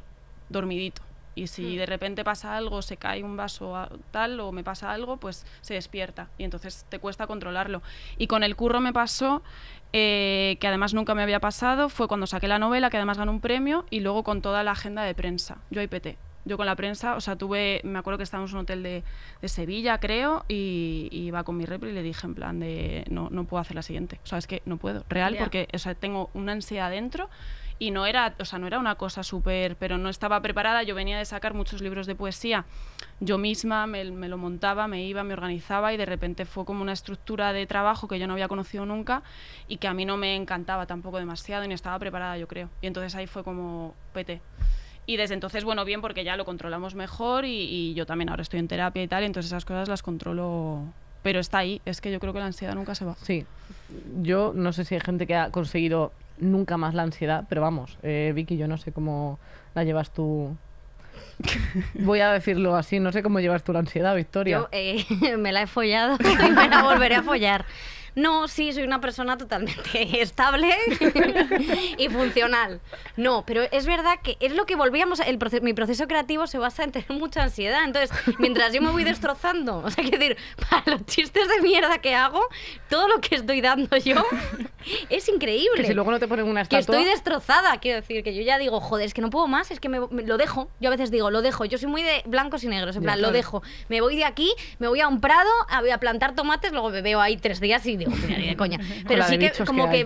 dormidito. Y si de repente pasa algo, se cae un vaso a- tal o me pasa algo, pues se despierta y entonces te cuesta controlarlo. Y con el curro me pasó, eh, que además nunca me había pasado, fue cuando saqué la novela, que además ganó un premio, y luego con toda la agenda de prensa. Yo IPT. Yo con la prensa, o sea, tuve, me acuerdo que estábamos en un hotel de, de Sevilla, creo, y, y iba con mi repre y le dije en plan de, no, no puedo hacer la siguiente. O sea, es que no puedo, real, Ya. porque o sea, tengo una ansiedad dentro y no era, o sea, no era una cosa súper, pero no estaba preparada. Yo venía de sacar muchos libros de poesía. Yo misma me, lo montaba, me iba, me organizaba y de repente fue como una estructura de trabajo que yo no había conocido nunca y que a mí no me encantaba tampoco demasiado y estaba preparada, yo creo. Y entonces ahí fue como PT. Y desde entonces, bueno, bien, porque ya lo controlamos mejor y, yo también ahora estoy en terapia y tal, entonces esas cosas las controlo. Pero está ahí, es que yo creo que la ansiedad nunca se va. Sí. Yo no sé si hay gente que ha conseguido nunca más la ansiedad, pero vamos, eh, Vicky, yo no sé cómo la llevas tú. Voy a decirlo así, no sé cómo llevas tú la ansiedad, Victoria. Yo eh, me la he follado y me la volveré a follar. No, sí, soy una persona totalmente estable y funcional. No, pero es verdad que es lo que volvíamos. El mi proceso creativo se basa en tener mucha ansiedad. Entonces, mientras yo me voy destrozando, o sea, quiero decir, para los chistes de mierda que hago, todo lo que estoy dando yo es increíble. que si luego no te ponen una Que estatua... estoy destrozada, quiero decir, que yo ya digo, joder, es que no puedo más, es que me, me- lo dejo. Yo a veces digo, lo dejo. Yo soy muy de blancos y negros, en Ya, plan, lo dejo. Me voy de aquí, me voy a un prado, a, a plantar tomates, luego me veo ahí tres días y digo, mira, ni de coña. Pero sí que como que que,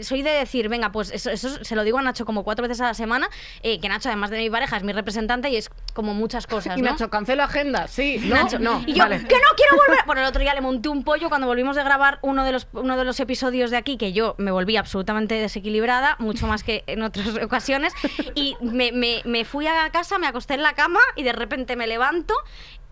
mm, soy de decir, venga, pues eso, eso se lo digo a Nacho como cuatro veces a la semana, eh, que Nacho, además de mi pareja, es mi representante y es como muchas cosas, Y. Nacho, cancelo agenda, sí, no, Nacho. no, y yo, vale. que no quiero volver. Bueno, el otro día le monté un pollo cuando volvimos de grabar uno de los, uno de los episodios de aquí, que yo me volví absolutamente desequilibrada, mucho más que en otras ocasiones. Y me, me- me fui a casa, me acosté en la cama y de repente me levanto.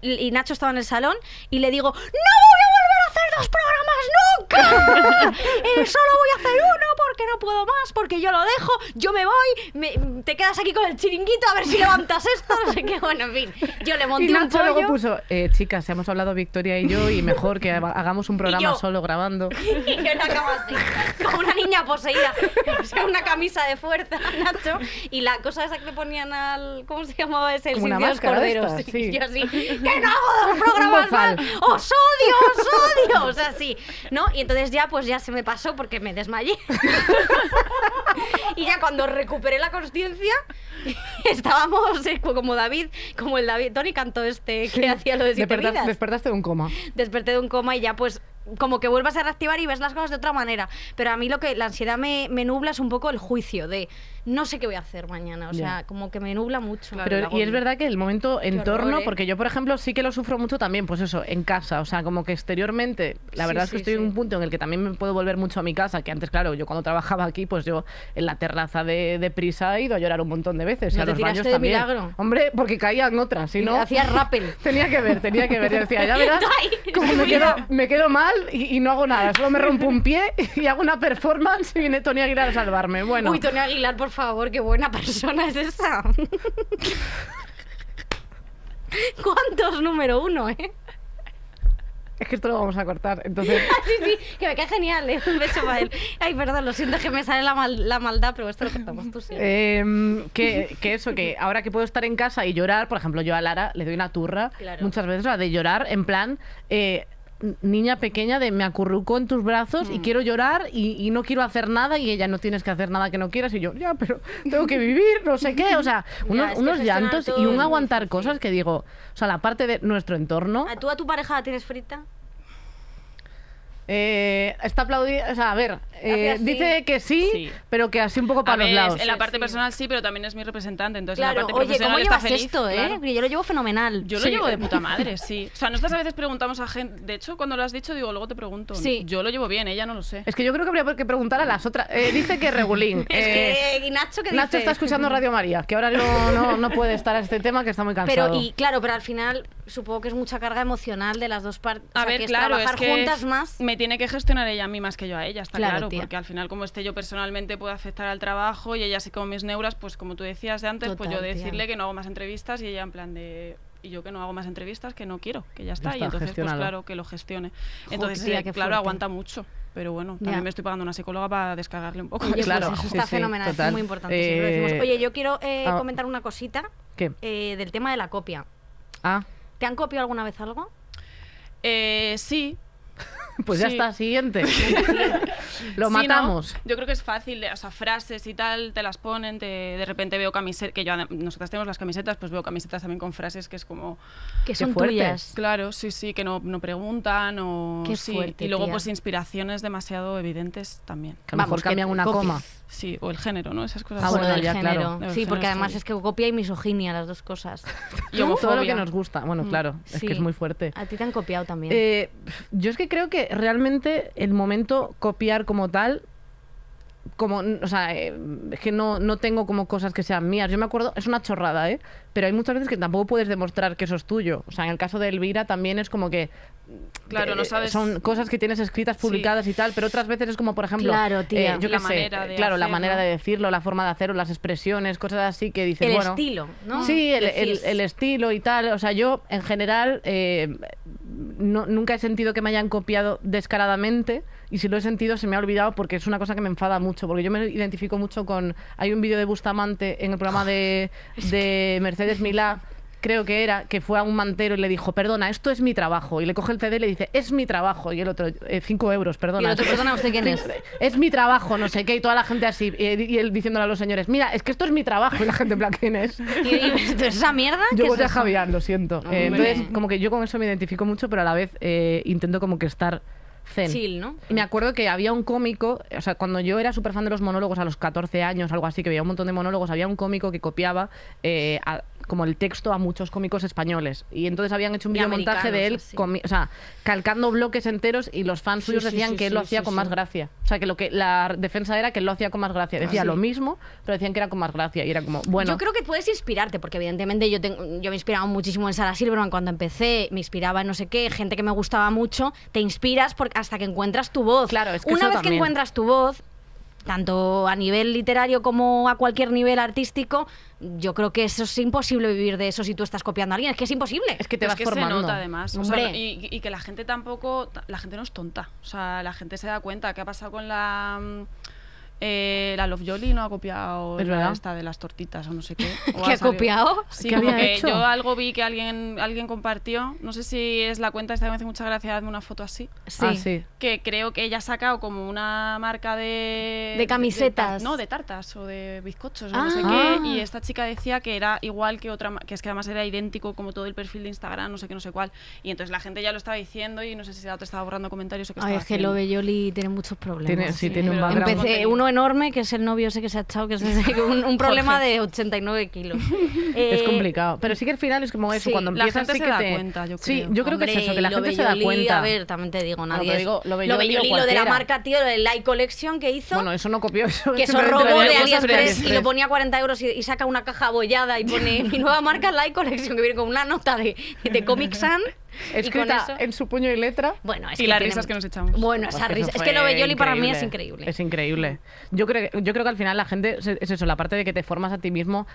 Y Nacho estaba en el salón y le digo, ¡No voy a volver a hacer dos programas nunca! Eh, solo voy a hacer uno porque no puedo más, porque yo lo dejo, yo me voy, me- te quedas aquí con el chiringuito a ver si levantas esto, no sé qué, bueno, en fin. Yo le monté Y un Nacho pollo. luego puso, eh, chicas, hemos hablado Victoria y yo y mejor que haga- hagamos un programa solo grabando. Y yo en la cama así, como una niña poseída. O sea, una camisa de fuerza, Nacho. Y la cosa esa que le ponían al. ¿Cómo se llamaba ese? El Como una sitio de los máscara de corderos. sí. yo así, ¡que no hago dos programas más! ¡Os odio, os odio! O sea, sí. ¿No? Y entonces ya, pues ya se me pasó porque me desmayé. y ya cuando recuperé la conciencia, estábamos eh, como David, como el David. Tony cantó este que hacía lo de siete Desperta- vidas despertaste de un coma. desperté de un coma y ya pues como que vuelvas a reactivar y ves las cosas de otra manera. Pero a mí lo que la ansiedad me, me nubla es un poco el juicio de no sé qué voy a hacer mañana. O sea, como que me nubla mucho. Claro, Pero, y es verdad que el momento entorno, horror, ¿eh? porque yo, por ejemplo, sí que lo sufro mucho también, pues eso, en casa. O sea, como que exteriormente, la Sí, verdad es que sí, estoy en un punto en el que también me puedo volver mucho a mi casa, que antes, claro, yo cuando trabajaba aquí, pues yo en la terraza de, de prisa he ido a llorar un montón de veces. y No a te los baños de también. milagro. Hombre, porque caían otras, si Y no... Hacías rappel. Tenía que ver, tenía que ver. Yo decía, ya verás como me mira. quedo, me quedo mal y, y no hago nada. Solo me rompo un pie y hago una performance y viene Tony Aguilar a salvarme. Bueno, Uy, Tony Aguilar, por favor, qué buena persona es esa. ¿Cuántos número uno, eh? es que esto lo vamos a cortar. Entonces, Sí, sí, que me cae genial, ¿eh? Un beso para él. Ay, perdón, lo siento que me sale la, mal- la maldad, pero esto lo contamos tú sí. Em, que, que eso, que ahora que puedo estar en casa y llorar, por ejemplo, yo a Lara le doy una turra Claro. muchas veces, la de llorar en plan. eh, Niña pequeña de me acurruco en tus brazos Mm. y quiero llorar y, y no quiero hacer nada y ella no tienes que hacer nada que no quieras y yo, ya, pero tengo que vivir, no sé qué, o sea, unos, unos llantos y un aguantar cosas que digo, o sea, la parte de nuestro entorno ¿A ¿Tú a tu pareja la tienes frita? Eh, está aplaudida, o sea, a ver, eh, dice que sí, Sí. pero que así un poco A para los ver, lados. en la parte Sí. personal sí, pero también es mi representante, entonces en Claro, la parte oye, profesional ¿cómo está llevas feliz. esto, eh? claro. Yo lo llevo fenomenal. Yo lo llevo de puta madre, sí. O sea, nosotras a veces preguntamos a gente. De hecho, cuando lo has dicho, digo, luego te pregunto. Sí. Yo lo llevo bien, ella no lo sé. Es que yo creo que habría que preguntar a las otras. Eh, dice que regulín. Es que, ¿y Nacho qué Nacho dice? está escuchando Radio María, que ahora no, no, no puede estar a este tema, que está muy cansado. Pero, y claro, pero al final supongo que es mucha carga emocional de las dos partes. A o sea, ver, que es claro, es trabajar que juntas más. me tiene que gestionar ella a mí más que yo a ella, está Claro, claro, porque al final como esté yo personalmente puede afectar al trabajo y ella así como mis neuras, pues como tú decías de antes, pues yo tía. decirle que no hago más entrevistas y ella en plan de y yo que no hago más entrevistas, que no quiero, que ya está, está y entonces pues claro que lo gestione. Entonces, tía, eh, claro, aguanta mucho, pero bueno, también Ya. me estoy pagando una psicóloga para descargarle un poco. Oye, Claro, pues eso sí, está sí, fenomenal, total. es muy importante. siempre lo Eh, decimos. Oye, yo quiero eh, ah. comentar una cosita ¿Qué? eh, del tema de la copia. Ah, ¿Te han copiado alguna vez algo? Eh, sí, pues ya está, siguiente. Lo Sí, ¿no? matamos. Yo creo que es fácil, o sea, frases y tal, te las ponen, te- de repente veo camisetas, que yo, nosotras tenemos las camisetas, pues veo camisetas también con frases que es como, Que son fuerte. tuyas. claro, sí, sí, que no, no preguntan o... Qué sí. fuerte, Y luego tía. pues inspiraciones demasiado evidentes también. Que a lo mejor cambian una coma. Sí, o el género, ¿no? Esas cosas. Ah, Bueno, del ya, claro. género. Del Sí, porque género además sí. es que copia y misoginia, las dos cosas. Y Todo lo homofobia. que nos gusta. Bueno, claro, es Sí. que es muy fuerte. A ti te han copiado también. Eh, yo es que creo que realmente el momento copiar como tal, como, o sea, eh, es que no, no tengo como cosas que sean mías. Yo me acuerdo, es una chorrada, ¿eh? Pero hay muchas veces que tampoco puedes demostrar que eso es tuyo. O sea, en el caso de Elvira también es como que... Claro, no eh, sabes- Son cosas que tienes escritas, Sí. publicadas y tal, pero otras veces es como, por ejemplo... Claro, tía. eh, yo La qué sé, manera de claro, la manera de decirlo, la forma de hacerlo, las expresiones, cosas así que dices, el bueno... estilo, ¿no? Sí, el, el- estilo y tal. O sea, yo en general eh, no- nunca he sentido que me hayan copiado descaradamente y si lo he sentido se me ha olvidado porque es una cosa que me enfada mucho. Porque yo me identifico mucho con... Hay un vídeo de Bustamante en el programa de, de Mercedes Milá. Creo que era, que fue a un mantero y le dijo, perdona, esto es mi trabajo. Y le coge el CD y le dice, es mi trabajo. Y el otro, "Eh, cinco euros, perdona. Y el otro, "Perdona, ¿usted quién es?". Es mi trabajo, no sé qué. Y toda la gente así. Y, y él diciéndole a los señores, mira, es que esto es mi trabajo. Y la gente en ¿quién es? Y, y- ¿pero esa mierda? Yo ¿Qué voy es a? Javier, lo siento. Hombre. Eh, entonces, como que yo con eso me identifico mucho, pero a la vez eh, intento como que estar zen. Chill, ¿no? Y me acuerdo que había un cómico, o sea, cuando yo era súper fan de los monólogos a los 14 años, algo así, que veía un montón de monólogos, había un cómico que copiaba eh, a- como el texto a muchos cómicos españoles. Y entonces habían hecho un videomontaje de él, o sea, calcando bloques enteros y los fans Sí, suyos decían sí, que él lo hacía con más gracia. O sea, que lo que la defensa era que él lo hacía con más gracia. Decía sí. lo mismo, pero decían que era con más gracia. Y era como, bueno, Yo creo que puedes inspirarte, porque evidentemente yo, tengo, yo me inspiraba muchísimo en Sarah Silverman cuando empecé, me inspiraba en no sé qué, gente que me gustaba mucho, te inspiras porque hasta que encuentras tu voz. Claro, es que Una vez que encuentras tu voz, tanto a nivel literario como a cualquier nivel artístico, yo creo que eso es imposible vivir de eso si tú estás copiando a alguien, es que es imposible. es que te Pero vas es que formando. se nota además. O sea, y, y que la gente tampoco. La gente no es tonta. O sea, la gente se da cuenta. ¿Qué ha pasado con la. Eh, la Love Jolly no ha copiado Es la verdad. esta de las tortitas o no sé qué. O ¿Qué ha copiado? Sí, ¿Qué como había que hecho? yo algo vi que alguien alguien compartió. No sé si es la cuenta esta que me hace mucha gracia, hazme una foto así. Ah, sí. Que creo que ella ha sacado como una marca de... De camisetas. tar- no, de tartas o de bizcochos o no sé Ah. qué. Y esta chica decía que era igual que otra, que es que además era idéntico como todo el perfil de Instagram, no sé qué, no sé cuál. Y entonces la gente ya lo estaba diciendo y no sé si la otra estaba borrando comentarios o qué Ay, estaba es que. Love Yoli tiene muchos problemas. Tiene- sí, tiene un pero background. Empecé contenido. Uno enorme, que es el novio ese que se ha echado, que es ese- un, un problema de 89 kilos. Es Eh, complicado. Pero sí que al final es como eso, sí, cuando la empiezas gente sí se que da te... cuenta, yo Sí, creo. yo creo que es Hombre, eso, que la gente se da cuenta. A ver, también te digo, nadie es- digo, Love Love Yoli o Yoli, lo de la marca, tío, el Light Collection que hizo. Bueno, eso no copió. Eso que eso robó de AliExpress y lo ponía a 40 euros y, y saca una caja abollada y pone mi nueva marca Light Collection que viene con una nota de, de Comic Sans Escrita eso... en su puño y letra. Bueno, es Y que las tiene- risas que nos echamos. Bueno, esa Pues risa. eso Es que lo Yoli para mí es increíble. Es increíble. Yo creo, yo creo que al final la gente es eso, la parte de que te formas a ti mismo,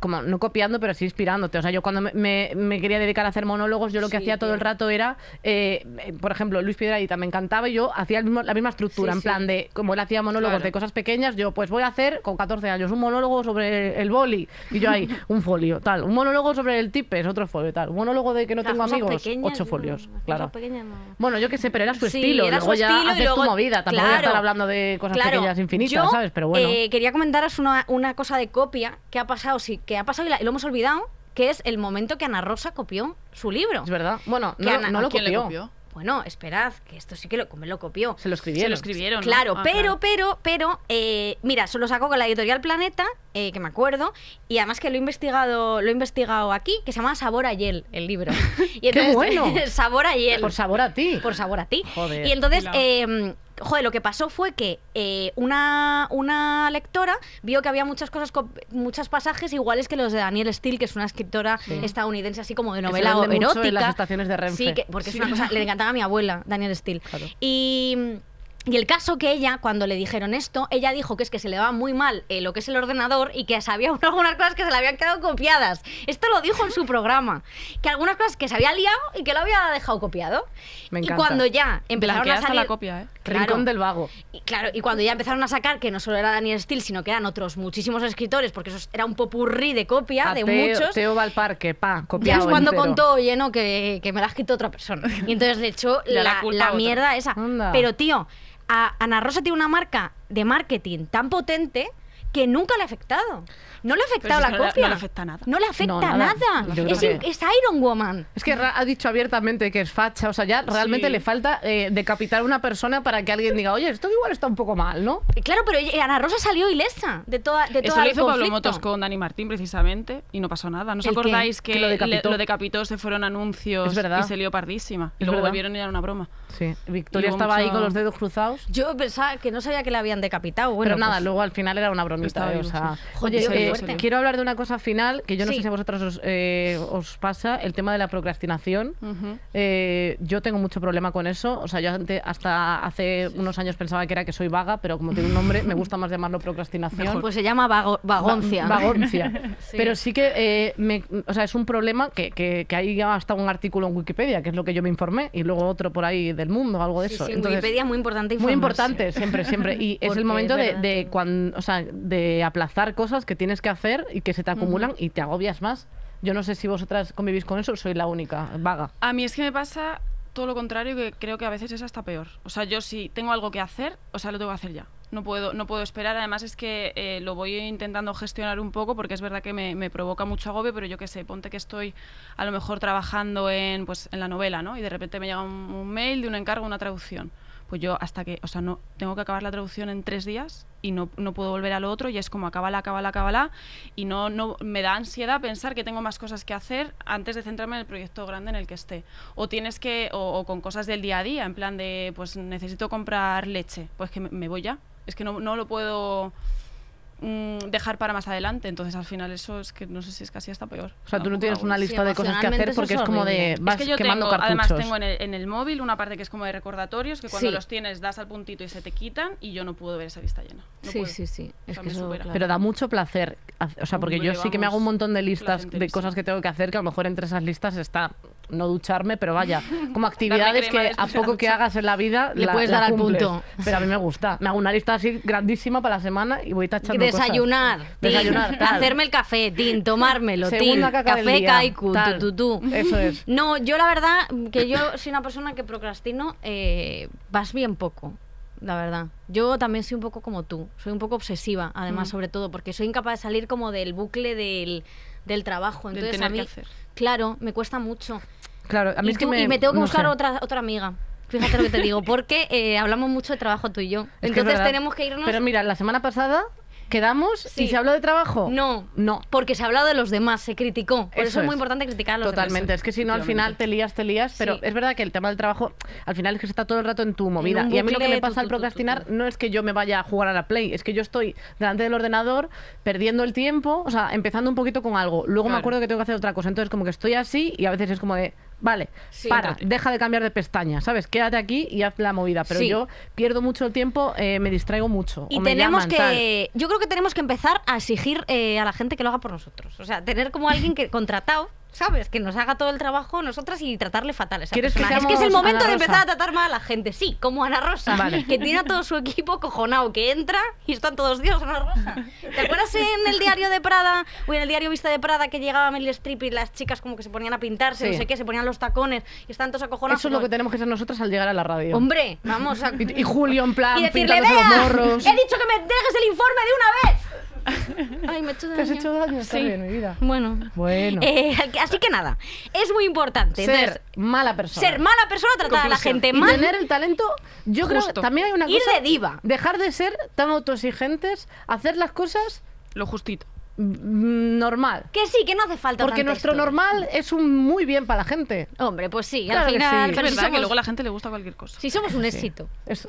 como no copiando, pero sí inspirándote. O sea, yo cuando me, me- me quería dedicar a hacer monólogos, yo lo que Sí, hacía todo el rato era, eh, eh, por ejemplo, Luis Piedrahita me encantaba y yo hacía el mismo- la misma estructura, Sí, en sí. plan de, como él hacía monólogos Claro. de cosas pequeñas, yo pues voy a hacer con 14 años un monólogo sobre el boli. Y yo ahí, un folio, tal. Un monólogo sobre el tipes, otro folio, tal. Un monólogo de que no Las tengo amigos, pequeñas, ocho folios. Claro. cosas pequeñas no. Bueno, yo qué sé, pero era su Sí, estilo. era luego su ya estilo y haces luego- tu movida. Tampoco voy a estar hablando de cosas claro. pequeñas infinitas, Yo, ¿sabes? Pero bueno. eh, quería comentaros una, una cosa de copia que ha pasado, sí, que ha pasado y, la- y lo hemos olvidado, que es el momento que Ana Rosa copió su libro. Es verdad. Bueno, no, Ana- no ¿a lo ¿Quién le copió. Bueno, esperad, que esto sí que lo, me lo copió. Se lo Se escribieron. lo escribieron. ¿no? Claro, Ah, pero, pero, pero, eh, mira, solo sacó con la editorial Planeta, eh, que me acuerdo, y además que lo he investigado, lo he investigado aquí, que se llama Sabor a Hiel, el libro. Y ¡Qué bueno! Sabor a Hiel. Por sabor a ti. por sabor a ti. Joder. Y entonces, eh, joder, lo que pasó fue que eh, una, una lectora vio que había muchas cosas, co- muchos pasajes iguales que los de Daniel Steele, que es una escritora estadounidense así como de novela mucho erótica. en las estaciones de Renfe. Sí, que, porque es una cosa, le encantaba a mi abuela, Daniel Steele. Claro. Y... Y el caso que ella, cuando le dijeron esto, ella dijo que es que se le va muy mal eh, lo que es el ordenador y que sabía algunas cosas que se le habían quedado copiadas. Esto lo dijo en su programa. Que algunas cosas que se había liado y que lo había dejado copiado. Me y encanta. cuando ya empezaron a salir... la copia, ¿eh? Claro. Rincón del vago. Y claro, y cuando ya empezaron a sacar que no solo era Daniel Steele, sino que eran otros muchísimos escritores, porque eso era un popurrí de copia A de Teo, muchos. Teo va al parque, pa, ya copiado es cuando entero. contó, oye, no, que, que me la ha escrito otra persona. Y entonces le echó la, la mierda esa. Anda. Pero, tío, a Ana Rosa tiene una marca de marketing tan potente que nunca le ha afectado. No le ha afectado si la le- copia. no le afecta nada. No le afecta No, nada. Es, que- in- es Iron Woman. Es que ha dicho abiertamente que es facha, o sea, ya realmente Sí. le falta eh, decapitar a una persona para que alguien diga, oye, esto igual está un poco mal, ¿no? Y Claro, pero Ana Rosa salió ilesa de toda de Eso lo hizo Pablo conflicto. Motos con Dani Martín precisamente y no pasó nada. ¿No os acordáis que, Que lo le- decapitó. lo decapitó, se fueron anuncios y se lió pardísima? Y Es luego verdad. volvieron y era una broma. Sí. Victoria estaba ahí con los dedos cruzados. Yo pensaba que no sabía que le habían decapitado. Bueno, pero nada, pues- luego al final era una bromita. Eh, o sea. Oye, eh, quiero hablar de una cosa final que yo no Sí. sé si a vosotros os, eh, os pasa, el tema de la procrastinación. Eh, yo tengo mucho problema con eso. O sea, yo hasta hace unos años pensaba que era que soy vaga, pero como tiene un nombre, me gusta más llamarlo procrastinación. Pues se llama vago- vagoncia. Va- vagoncia. Sí. Pero sí que me- o sea, es un problema que, que, que hay hasta un artículo en Wikipedia, que es lo que yo me informé, y luego otro por ahí del mundo, algo de Sí, eso. sí, Entonces, Wikipedia es muy importante muy importante, siempre, siempre. Y es el momento es de, de que- cuan- o sea, de aplazar cosas que tienes que hacer y que se te acumulan y te agobias más. Yo no sé si vosotras convivís con eso, soy la única vaga. A mí es que me pasa todo lo contrario, que creo que a veces es hasta peor. O sea, yo si tengo algo que hacer, o sea, lo tengo que hacer ya. No puedo, no puedo esperar. Además es que eh, lo voy intentando gestionar un poco porque es verdad que me, me provoca mucho agobio, pero yo qué sé, ponte que estoy a lo mejor trabajando en, pues, en la novela, ¿no? Y de repente me llega un, mail de un encargo, una traducción. Pues yo hasta que, o sea, no tengo que acabar la traducción en tres días y no, no puedo volver al otro y es como acábala, acábala, acábala y no, no me da ansiedad pensar que tengo más cosas que hacer antes de centrarme en el proyecto grande en el que esté. O tienes que, o, o con cosas del día a día, en plan de, pues necesito comprar leche, pues que me, me voy ya. Es que no, no lo puedo mm, dejar para más adelante, entonces al final eso es que no sé si es casi hasta peor. O sea, tú no tienes una lista de cosas que hacer porque es es como de vas es que yo quemando tengo, cartuchos. además tengo en el, en el móvil una parte que es como de recordatorios que cuando Sí. los tienes das al puntito y se te quitan y yo no puedo ver esa lista llena. No sí, puedo. sí, sí. Es que eso, claro. Pero da mucho placer. O sea, porque yo sí que me hago un montón de listas de cosas que tengo que hacer, que a lo mejor entre esas listas está no ducharme, pero vaya, como actividades que a de poco que hagas en la vida Le la- puedes la dar al cumples. punto. Pero a mí me gusta. Me hago una lista así grandísima para la semana y voy tachando Desayunar, cosas. tin, Desayunar, tal. hacerme el café, tin, tomármelo, tin, café kaiku, tal. tu, tu, tu. Eso es. No, yo la verdad que yo soy una persona que procrastino eh, vas bien poco, la verdad. Yo también soy un poco como tú, soy un poco obsesiva, además, Mm. sobre todo, porque soy incapaz de salir como del bucle del, del trabajo. Del Entonces, tener a mí, que hacer. Claro, me cuesta mucho. Claro, a mí y, es que tú- me, y me tengo que no buscar sé. otra, otra amiga. Fíjate lo que te digo, porque eh, hablamos mucho de trabajo tú y yo. Es que es Entonces tenemos que irnos... Pero mira, la semana pasada quedamos Sí. y se habló de trabajo. No, No. porque se ha hablado de los demás, se criticó. Por eso, Eso es muy importante criticar a los Totalmente, demás. es que si no al final te lías, te lías, pero Sí. es verdad que el tema del trabajo al final es que se está todo el rato en tu movida. Y a mí lo que me pasa al procrastinar no es que yo me vaya a jugar a la Play, es que yo estoy delante del ordenador perdiendo el tiempo, o sea, empezando un poquito con algo, luego me acuerdo que tengo que hacer otra cosa, entonces como que estoy así y a veces es como de, vale, Sí. para, deja de cambiar de pestaña, ¿sabes? Quédate aquí y haz la movida, pero Sí. yo pierdo mucho el tiempo, eh, me distraigo mucho. Y o me tenemos tal. que. Yo creo que tenemos que empezar a exigir eh, a la gente que lo haga por nosotros. O sea, tener como alguien que contratado. ¿Sabes? Que nos haga todo el trabajo nosotras y tratarle fatal a esa ¿Quieres que persona. es que es el momento de empezar a tratar mal a la gente. Sí, como Ana Rosa, Vale. que tiene a todo su equipo cojonado, que entra y están todos Dios, Ana Rosa. ¿Te acuerdas en el diario de Prada o en el diario Vista de Prada que llegaba Meryl Streep y las chicas como que se ponían a pintarse, Sí. no sé qué, se ponían los tacones y están todos acojonados? Eso es lo que tenemos que ser nosotros al llegar a la radio. Hombre, vamos a... Y, y Julio en plan y decirle, los morros. he dicho que me dejes el informe de una vez. Ay, me he hecho daño. ¿Te has hecho daño? Está Sí. bien, mi vida. Bueno. Bueno. Eh, así que nada, es muy importante. ser Entonces, mala persona. ser mala persona, tratar a la Conclusión. gente y mal. tener el talento, yo creo que Justo. también hay una Ir cosa. de diva. Dejar de ser tan autoexigentes, hacer las cosas Lo justito. Mm, normal. Que sí, que no hace falta Porque nuestro normal es un muy bien para la gente. Hombre, pues sí, Claro al que final. sí. Es pero si verdad que luego a la gente le gusta cualquier cosa. Si somos un éxito. Es-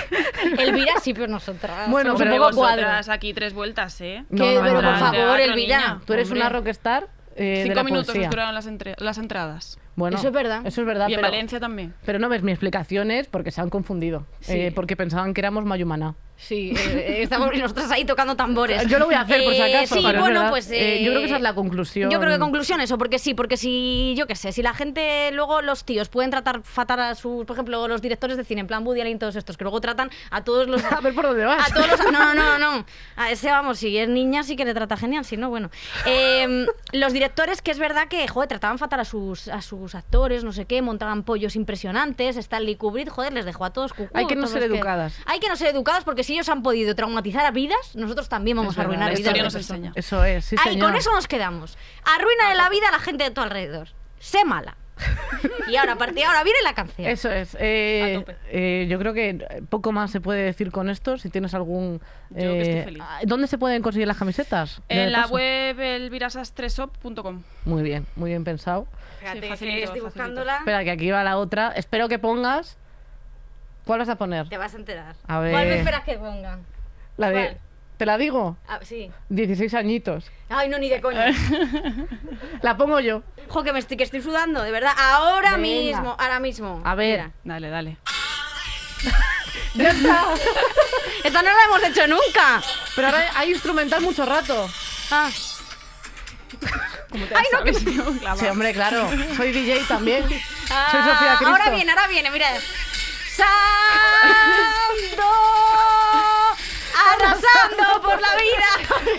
Elvira sí, pero nosotras. Bueno, somos pero un Pero poco cuadro. vosotras aquí tres vueltas, ¿eh? No, Que- no, pero no, por favor, Elvira. niña. Tú eres Hombre. una rockstar eh, de Cinco la minutos nos duraron las, entre- las entradas. Bueno, Eso es verdad. Eso es verdad. y en pero, Valencia también. pero no ves mi explicación es porque se han confundido. Sí. Eh, porque pensaban que éramos Mayumana. Sí, eh, eh, estamos nosotras ahí tocando tambores. Yo lo voy a hacer por si acaso. Sí, bueno, pues. Eh, yo creo que esa es la conclusión. Yo creo que conclusión eso, porque sí, porque si, yo qué sé, si la gente, luego los tíos pueden tratar fatal a sus, por ejemplo, los directores de cine, en plan Woody Allen y todos estos, que luego tratan a todos los... A ver por dónde vas. A todos los... No, no, no. A ese, vamos, si es niña sí que le trata genial, si no, bueno. Eh, los directores que es verdad que, joder, trataban fatal a sus, a sus actores, no sé qué, montaban pollos impresionantes, Stanley Kubrick, joder, les dejó a todos cucú. Hay que no ser que- educadas. Hay que no ser educadas porque si ellos han podido traumatizar a vidas, nosotros también vamos Es a verdad, arruinar la vidas. historia de nos enseña. Eso es, sí, Ahí, señor. con eso nos quedamos. Arruina la vida a la gente de tu alrededor. Sé mala. y ahora, a partir de ahora viene la canción. Eso es. eh, A tope. eh, yo creo que poco más se puede decir con esto. Si tienes algún. Yo que estoy eh, feliz. ¿Dónde se pueden conseguir las camisetas? De En la paso. web elvirasastresop.com. Muy bien, muy bien pensado. Fíjate Sí, que facilito, estoy facilito. buscándola. Espera, que aquí va la otra. Espero que pongas. ¿Cuál vas a poner? Te vas a enterar. A ver. ¿Cuál me esperas que ponga? La de. ¿Cuál? ¿Te la digo? Ah, sí. 16 añitos. Ay, no, ni de coña. La pongo yo. Jo, que me estoy, que estoy sudando, de verdad. Ahora Venga. mismo, ahora mismo. A ver. Mira. Dale, dale. ¡Ya está! Esta no la hemos hecho nunca. Pero ahora hay instrumental mucho rato. Ah. Ay, no, que- Sí, hombre, claro. Soy DJ también. Soy Ah, Sofía Cristo. Ahora viene, ahora viene, mira. Santo, arrasando por la vida.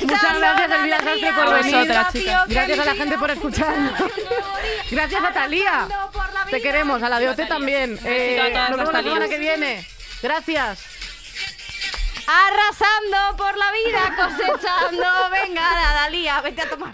Muchas gracias, Elvira Sastre, por vosotras, chicas. Gracias a la gente por escuchar. Gracias a Talía. Te queremos, a la de OT también. todas nos vemos la semana que viene. Gracias. Arrasando por la vida, cosechando. Venga, Dalía, vete a tomar